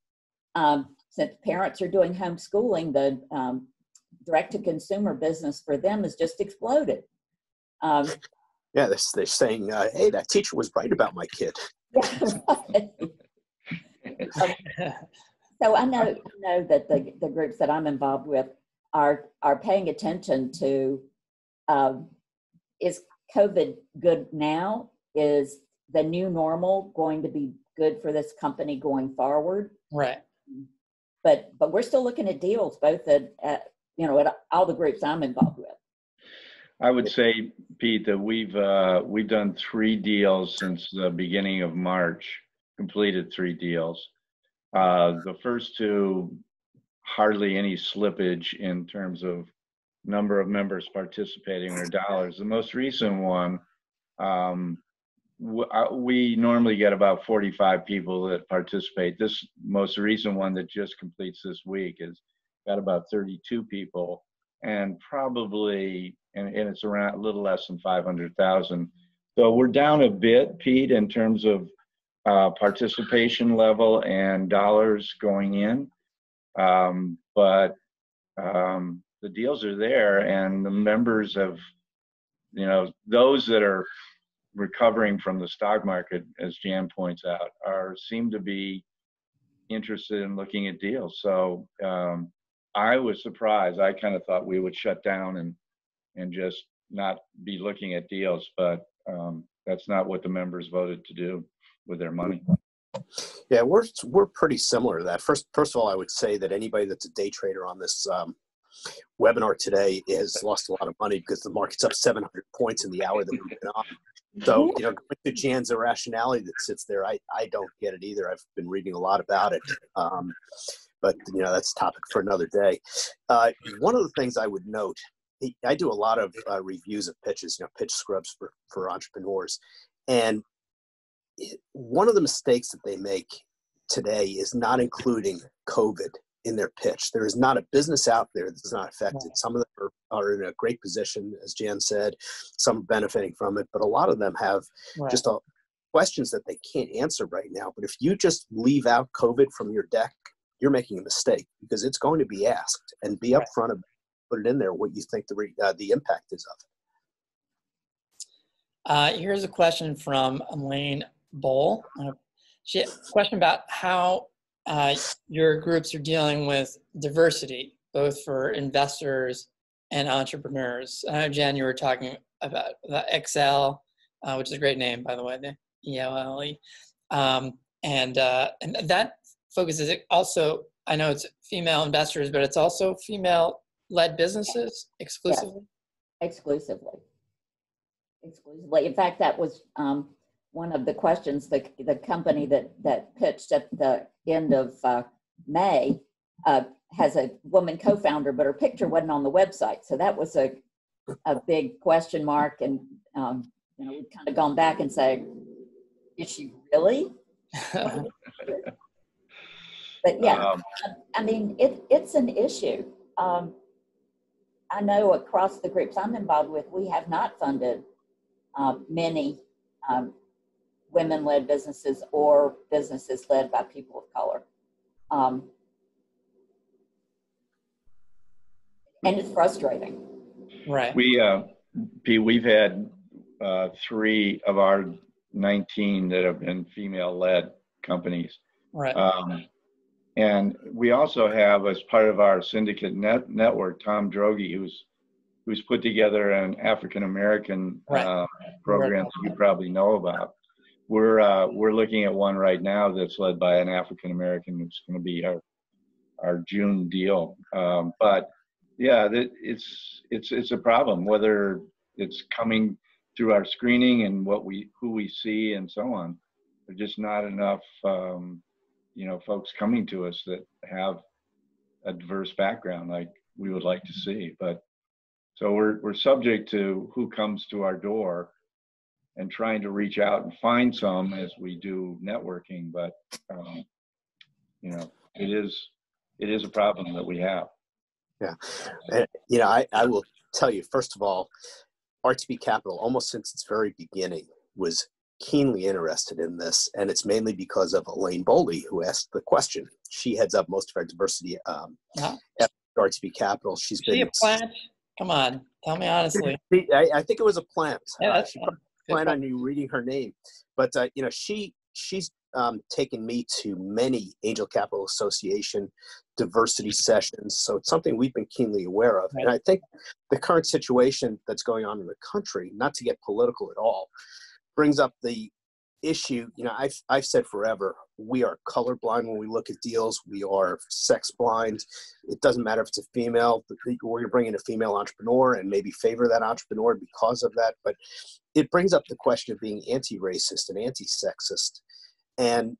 Speaker 2: Um, since parents are doing homeschooling, the um, direct to consumer business for them has just exploded. Um,
Speaker 3: Yeah, they're, they're saying, uh, "Hey, that teacher was right about my kid."
Speaker 2: yeah, so I know know that the, the groups that I'm involved with are are paying attention to um, is COVID good now? Is the new normal going to be good for this company going forward?
Speaker 1: Right.
Speaker 2: But but we're still looking at deals both at, at you know at all the groups I'm involved with.
Speaker 4: I would say, Pete, that we've uh, we've done three deals since the beginning of March. Completed three deals. Uh, the first two, hardly any slippage in terms of number of members participating or dollars. The most recent one, um, we normally get about 45 people that participate. This most recent one that just completes this week has got about 32 people, and probably, and, and it's around a little less than 500,000. So we're down a bit, Pete, in terms of uh, participation level and dollars going in. Um, but um, the deals are there and the members of, you know, those that are recovering from the stock market, as Jan points out, are seem to be interested in looking at deals. So um, I was surprised. I kind of thought we would shut down and and just not be looking at deals, but um, that's not what the members voted to do with their money.
Speaker 3: Yeah, we're we're pretty similar to that. First, first of all, I would say that anybody that's a day trader on this um, webinar today has lost a lot of money because the market's up 700 points in the hour that we've been on. So, you know, going to Jan's irrationality that sits there, I, I don't get it either. I've been reading a lot about it. Um, but, you know, that's a topic for another day. Uh, one of the things I would note, I do a lot of uh, reviews of pitches, you know, pitch scrubs for, for entrepreneurs. And one of the mistakes that they make today is not including COVID in their pitch. There is not a business out there that's not affected. Some of them are, are in a great position, as Jan said, some are benefiting from it, but a lot of them have
Speaker 1: Right.
Speaker 3: just a, questions that they can't answer right now. But if you just leave out COVID from your deck, you're making a mistake because it's going to be asked and be
Speaker 1: Right.
Speaker 3: upfront about put it in there what you think the re, uh, the impact is of it.
Speaker 1: Uh, here's a question from Elaine Bowl. Uh, she question about how uh, your groups are dealing with diversity, both for investors and entrepreneurs. I know, Jan, you were talking about the Excel, uh, which is a great name, by the way, the E-L-L-E. Um, and, uh, and that focuses it also, I know it's female investors, but it's also female-led businesses exclusively.
Speaker 2: exclusively. Exclusively. In fact, that was um, one of the questions the, the company that, that pitched at the end of uh, May uh, has a woman co-founder, but her picture wasn't on the website. So that was a, a big question mark. And, um, you know, we've kind of gone back and say, is she really? But yeah,
Speaker 4: Um,
Speaker 2: I mean, it, it's an issue. Um, I know across the groups I'm involved with, we have not funded uh, many um, women-led businesses or businesses led by people of color. Um, and it's frustrating.
Speaker 1: right.
Speaker 4: We, uh, Pete, we've had uh, three of our 19 that have been female-led companies.
Speaker 1: Right.
Speaker 4: Um, and we also have, as part of our syndicate net network, Tom Drogi, who's who's put together an African American
Speaker 1: Right.
Speaker 4: uh, program that you probably know about. We're uh, we're looking at one right now that's led by an African American. It's going to be our our June deal. Um, but yeah, it's it's it's a problem whether it's coming through our screening and what we who we see and so on. There's just not enough. Um, you know folks coming to us that have a diverse background like we would like to see but so we're we're subject to who comes to our door and trying to reach out and find some as we do networking but um, you know it is it is a problem that we have
Speaker 3: And, you know, I, I will tell you, first of all, RTP Capital, almost since its very beginning, was keenly interested in this, and it's mainly because of Elaine Boley, who asked the question. She heads up most of our diversity um,
Speaker 1: Yeah.
Speaker 3: at RTP Capital. She's
Speaker 1: Is she a plant? Come on, tell me honestly.
Speaker 3: I, I think it was a plant.
Speaker 1: Yeah,
Speaker 3: Uh,
Speaker 1: that's
Speaker 3: she probably
Speaker 1: Call.
Speaker 3: on you reading her name, but uh, you know she she's um, taken me to many Angel Capital Association diversity sessions, so it's something we've been keenly aware of. And I think the current situation that's going on in the country, not to get political at all, brings up the issue. You know, I've I've said forever we are colorblind when we look at deals. We are sex blind. It doesn't matter if it's a female. We're going to bring in a female entrepreneur and maybe favor that entrepreneur because of that. But it brings up the question of being anti-racist and anti-sexist. And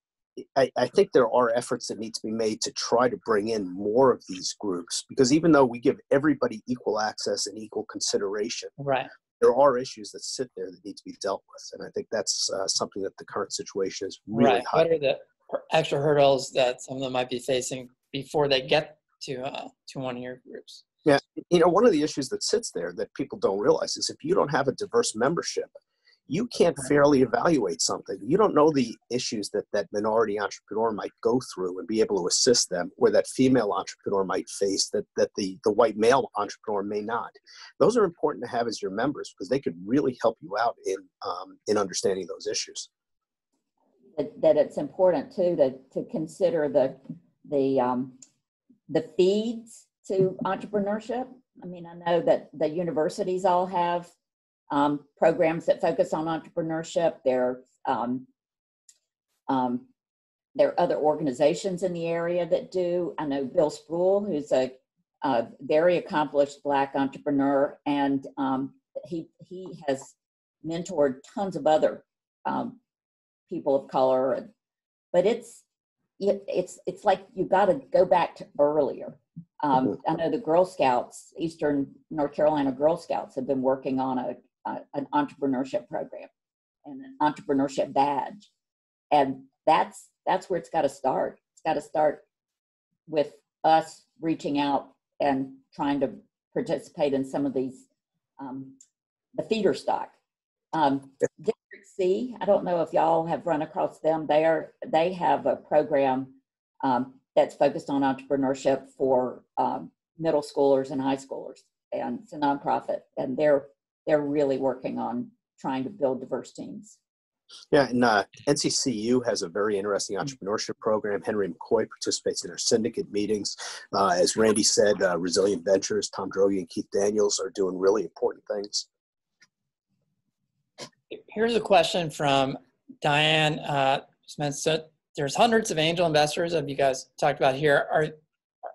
Speaker 3: I, I think there are efforts that need to be made to try to bring in more of these groups because even though we give everybody equal access and equal consideration,
Speaker 1: Right.
Speaker 3: there are issues that sit there that need to be dealt with. And I think that's uh, something that the current situation is really
Speaker 1: right.
Speaker 3: high.
Speaker 1: What are the extra hurdles that some of them might be facing before they get to uh, to one of your groups?
Speaker 3: Yeah, you know, one of the issues that sits there that people don't realize is if you don't have a diverse membership, you can't fairly evaluate something. You don't know the issues that that minority entrepreneur might go through and be able to assist them, or that female entrepreneur might face that that the the white male entrepreneur may not. Those are important to have as your members because they could really help you out in um, in understanding those issues.
Speaker 2: that, that it's important too to, to consider the, the, um, the feeds to entrepreneurship. I mean, I know that the universities all have, um, programs that focus on entrepreneurship. There, um, um, there are other organizations in the area that do. I know Bill Spruill, who's a, a very accomplished Black entrepreneur, and um, he he has mentored tons of other um, people of color but it's it, it's it's like you got to go back to earlier um, i know the girl scouts eastern north carolina girl scouts have been working on a, a an entrepreneurship program and an entrepreneurship badge. And that's that's where it's got to start. It's got to start with us reaching out and trying to participate in some of these um, the feeder stock. Um, District C, I don't know if y'all have run across them. They are, they have a program um, that's focused on entrepreneurship for um, middle schoolers and high schoolers. And it's a nonprofit and they're, they're really working on trying to build diverse teams.
Speaker 3: Yeah, and uh, NCCU has a very interesting entrepreneurship program. Henry McCoy participates in our syndicate meetings. Uh, as Randy said, uh, Resilient Ventures, Tom Drogi and Keith Daniels are doing really important things.
Speaker 1: Here's a question from Diane uh, Smith. There's hundreds of angel investors, as you guys talked about here. Are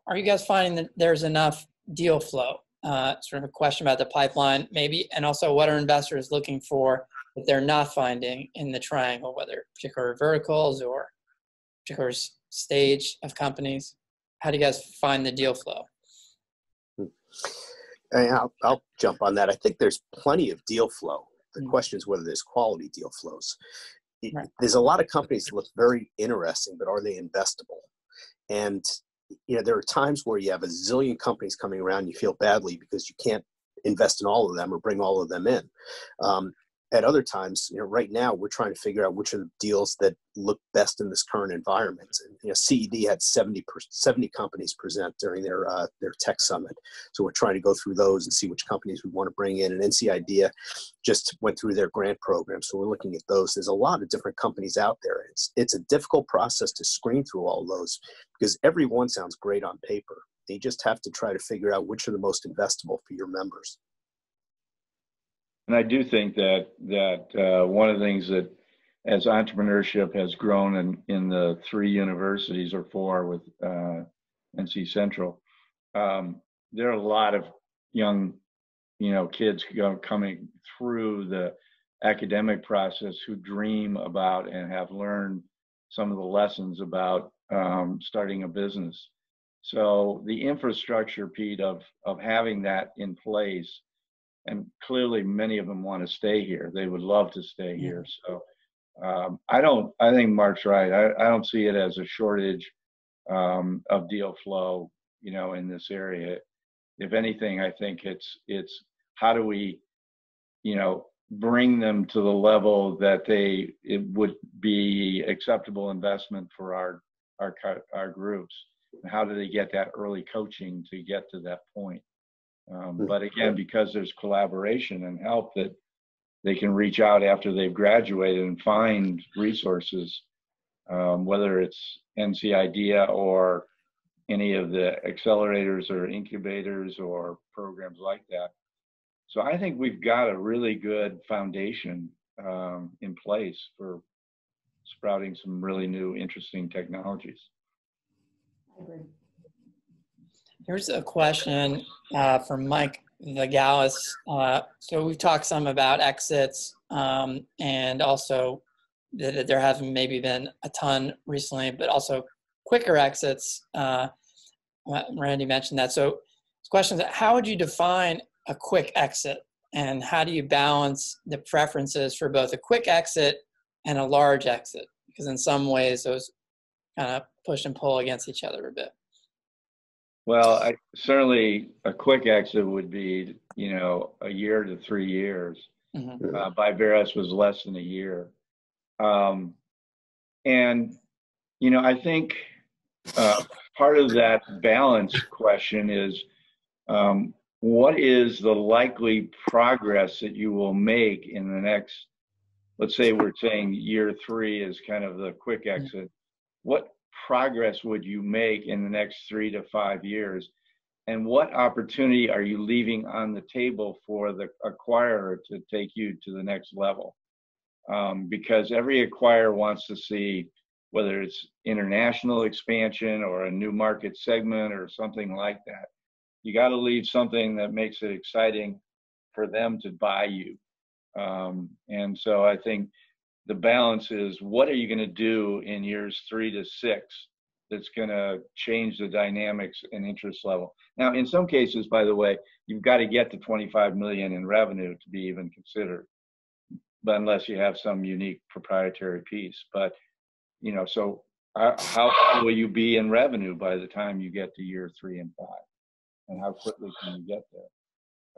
Speaker 1: are you guys finding that there's enough deal flow? Uh, sort of a question about the pipeline, maybe, and also what are investors looking for that they're not finding in the triangle, whether particular verticals or particular stage of companies. How do you guys find the deal flow?
Speaker 3: I'll, I'll jump on that. I think there's plenty of deal flow. The
Speaker 1: Mm.
Speaker 3: question is whether there's quality deal flows.
Speaker 1: Right.
Speaker 3: There's a lot of companies that look very interesting, but are they investable? And you know, there are times where you have a zillion companies coming around. You feel badly because you can't invest in all of them or bring all of them in. Um, at other times, you know, right now we're trying to figure out which are the deals that look best in this current environment. And, you know, CED had 70 70 companies present during their uh, their tech summit, so we're trying to go through those and see which companies we want to bring in. And NC Idea just went through their grant program, so we're looking at those. There's a lot of different companies out there. It's it's a difficult process to screen through all those because every one sounds great on paper. You just have to try to figure out which are the most investable for your members.
Speaker 4: And I do think that that uh, one of the things that as entrepreneurship has grown in, in the three universities or four with uh, NC Central, um, there are a lot of young, you know, kids coming through the academic process who dream about and have learned some of the lessons about um, starting a business. So the infrastructure, Pete, of of having that in place and clearly many of them want to stay here. They would love to stay here. So um, I don't. I think Mark's right. I, I don't see it as a shortage um, of deal flow. You know, in this area. If anything, I think it's it's how do we, you know, bring them to the level that they it would be acceptable investment for our our our groups. And how do they get that early coaching to get to that point? Um, but again, because there's collaboration and help that they can reach out after they've graduated and find resources, um, whether it's NC IDEA or any of the accelerators or incubators or programs like that. So I think we've got a really good foundation um, in place for sprouting some really new, interesting technologies.
Speaker 2: I agree.
Speaker 1: Here's a question uh, from Mike Vigalis. Uh, so we've talked some about exits um, and also that there haven't maybe been a ton recently, but also quicker exits. Uh, Randy mentioned that. So this question is, how would you define a quick exit? And how do you balance the preferences for both a quick exit and a large exit? Because in some ways, those kind of push and pull against each other a bit.
Speaker 4: Well, I, certainly a quick exit would be, you know, a year to three years. Mm-hmm. Uh, Viveris was less than a year. Um, and, you know, I think uh, part of that balance question is um, what is the likely progress that you will make in the next, let's say we're saying year three is kind of the quick mm-hmm. exit. What progress would you make in the next three to five years? And what opportunity are you leaving on the table for the acquirer to take you to the next level? Um, because every acquirer wants to see whether it's international expansion or a new market segment or something like that. You got to leave something that makes it exciting for them to buy you. Um, and so I think the balance is what are you going to do in years three to six that's going to change the dynamics and interest level. Now, in some cases, by the way, you've got to get to 25 million in revenue to be even considered, but unless you have some unique proprietary piece. But you know, so how will you be in revenue by the time you get to year three and five, and how quickly can you get there?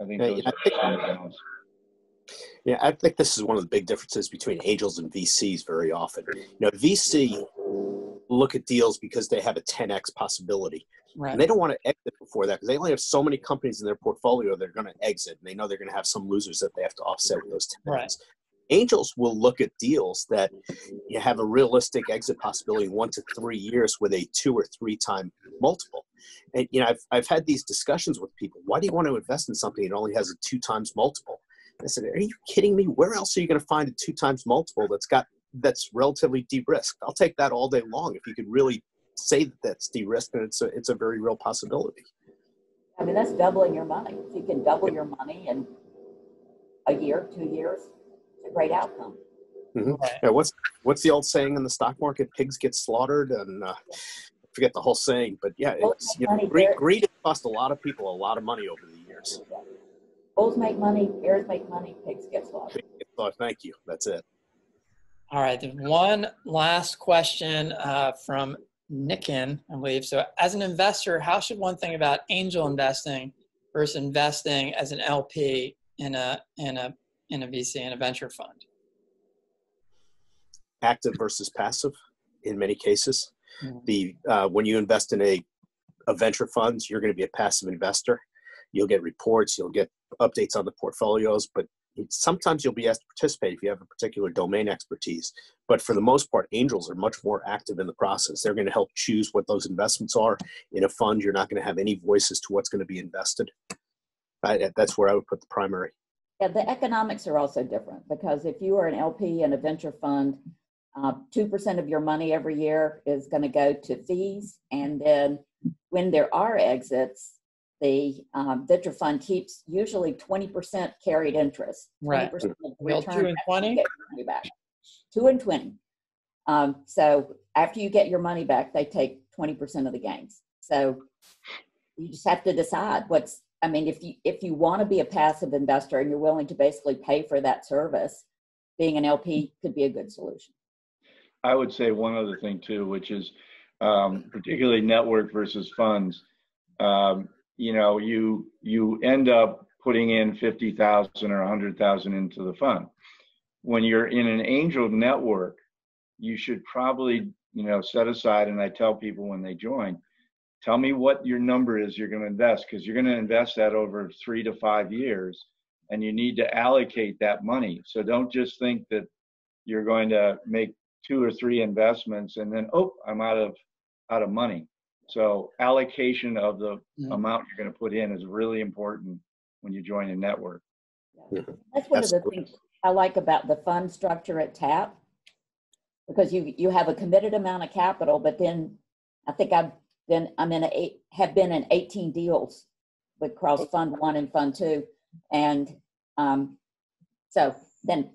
Speaker 4: I think those yeah, are think,
Speaker 3: yeah, I think this is one of the big differences between angels and VCs very often. You know, VC look at deals because they have a 10x possibility. Right. And they don't want to exit before that because they only have so many companies in their portfolio they're going to exit. And they know they're going to have some losers that they have to offset with those 10x. Right. Angels will look at deals that you have a realistic exit possibility one to three years with a two or three time multiple. And you know, I've, I've had these discussions with people. Why do you want to invest in something that only has a two times multiple? I said, Are you kidding me? Where else are you going to find a two times multiple that's got that's relatively de-risked? I'll take that all day long if you could really say that that's de-risked and it's a it's a very real possibility.
Speaker 2: I mean, that's doubling your money. If you can double your money in a year, two years, it's a great outcome.
Speaker 3: Mm-hmm. Yeah, what's what's the old saying in the stock market? Pigs get slaughtered, and uh, forget the whole saying, but yeah, it's, you know, greed, greed has cost a lot of people a lot of money over the years.
Speaker 2: Bulls make money, bears make money, pigs get slaughtered.
Speaker 3: Thank you. That's it.
Speaker 1: All right. One last question uh, from Nikin, I believe. So, as an investor, how should one think about angel investing versus investing as an LP in a in a in a VC in a venture fund?
Speaker 3: Active versus passive, in many cases. Mm-hmm. The uh, when you invest in a a venture funds, you're going to be a passive investor. You'll get reports, you'll get updates on the portfolios, but sometimes you'll be asked to participate if you have a particular domain expertise. But for the most part, angels are much more active in the process. They're going to help choose what those investments are. In a fund, you're not going to have any voice as to what's going to be invested. I, that's where I would put the primary.
Speaker 2: Yeah, the economics are also different because if you are an LP in a venture fund, uh, 2% of your money every year is going to go to fees. And then when there are exits, the um, venture fund keeps usually 20% carried interest. 20%
Speaker 1: right. Well, two and 20?
Speaker 2: back. Two and 20. Um, so after you get your money back, they take 20% of the gains. So you just have to decide what's, I mean, if you, if you want to be a passive investor and you're willing to basically pay for that service, being an LP could be a good solution.
Speaker 4: I would say one other thing too, which is um, particularly network versus funds. Um, you know you you end up putting in 50,000 or 100,000 into the fund. When you're in an angel network, you should probably, you know, set aside, and I tell people when they join, tell me what your number is you're going to invest because you're going to invest that over three to five years and you need to allocate that money. So don't just think that you're going to make two or three investments and then, oh, I'm out of out of money. So allocation of the
Speaker 1: Mhm.
Speaker 4: amount you're going to put in is really important when you join a network.
Speaker 2: That's one of the
Speaker 3: Absolutely.
Speaker 2: things I like about the fund structure at TAP. Because you, you have a committed amount of capital, but then I think I've been, I'm in a, eight have been in 18 deals with cross Fund One and Fund Two. And um, so then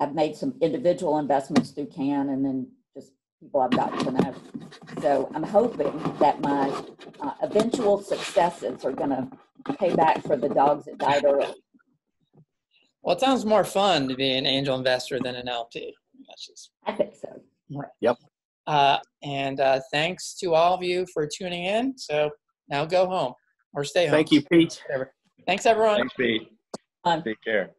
Speaker 2: I've made some individual investments through CAN and then just people I've got to know. So I'm hoping that my uh, eventual successes are gonna pay back for the dogs that died early.
Speaker 1: Well, it sounds more fun to be an angel investor than an LP. That's just
Speaker 2: I think so.
Speaker 1: Uh, and uh, thanks to all of you for tuning in. So now go home or stay home.
Speaker 3: Thank you, Pete.
Speaker 1: Whatever. Thanks, everyone.
Speaker 4: Thanks, Pete.
Speaker 2: Um,
Speaker 4: Take care.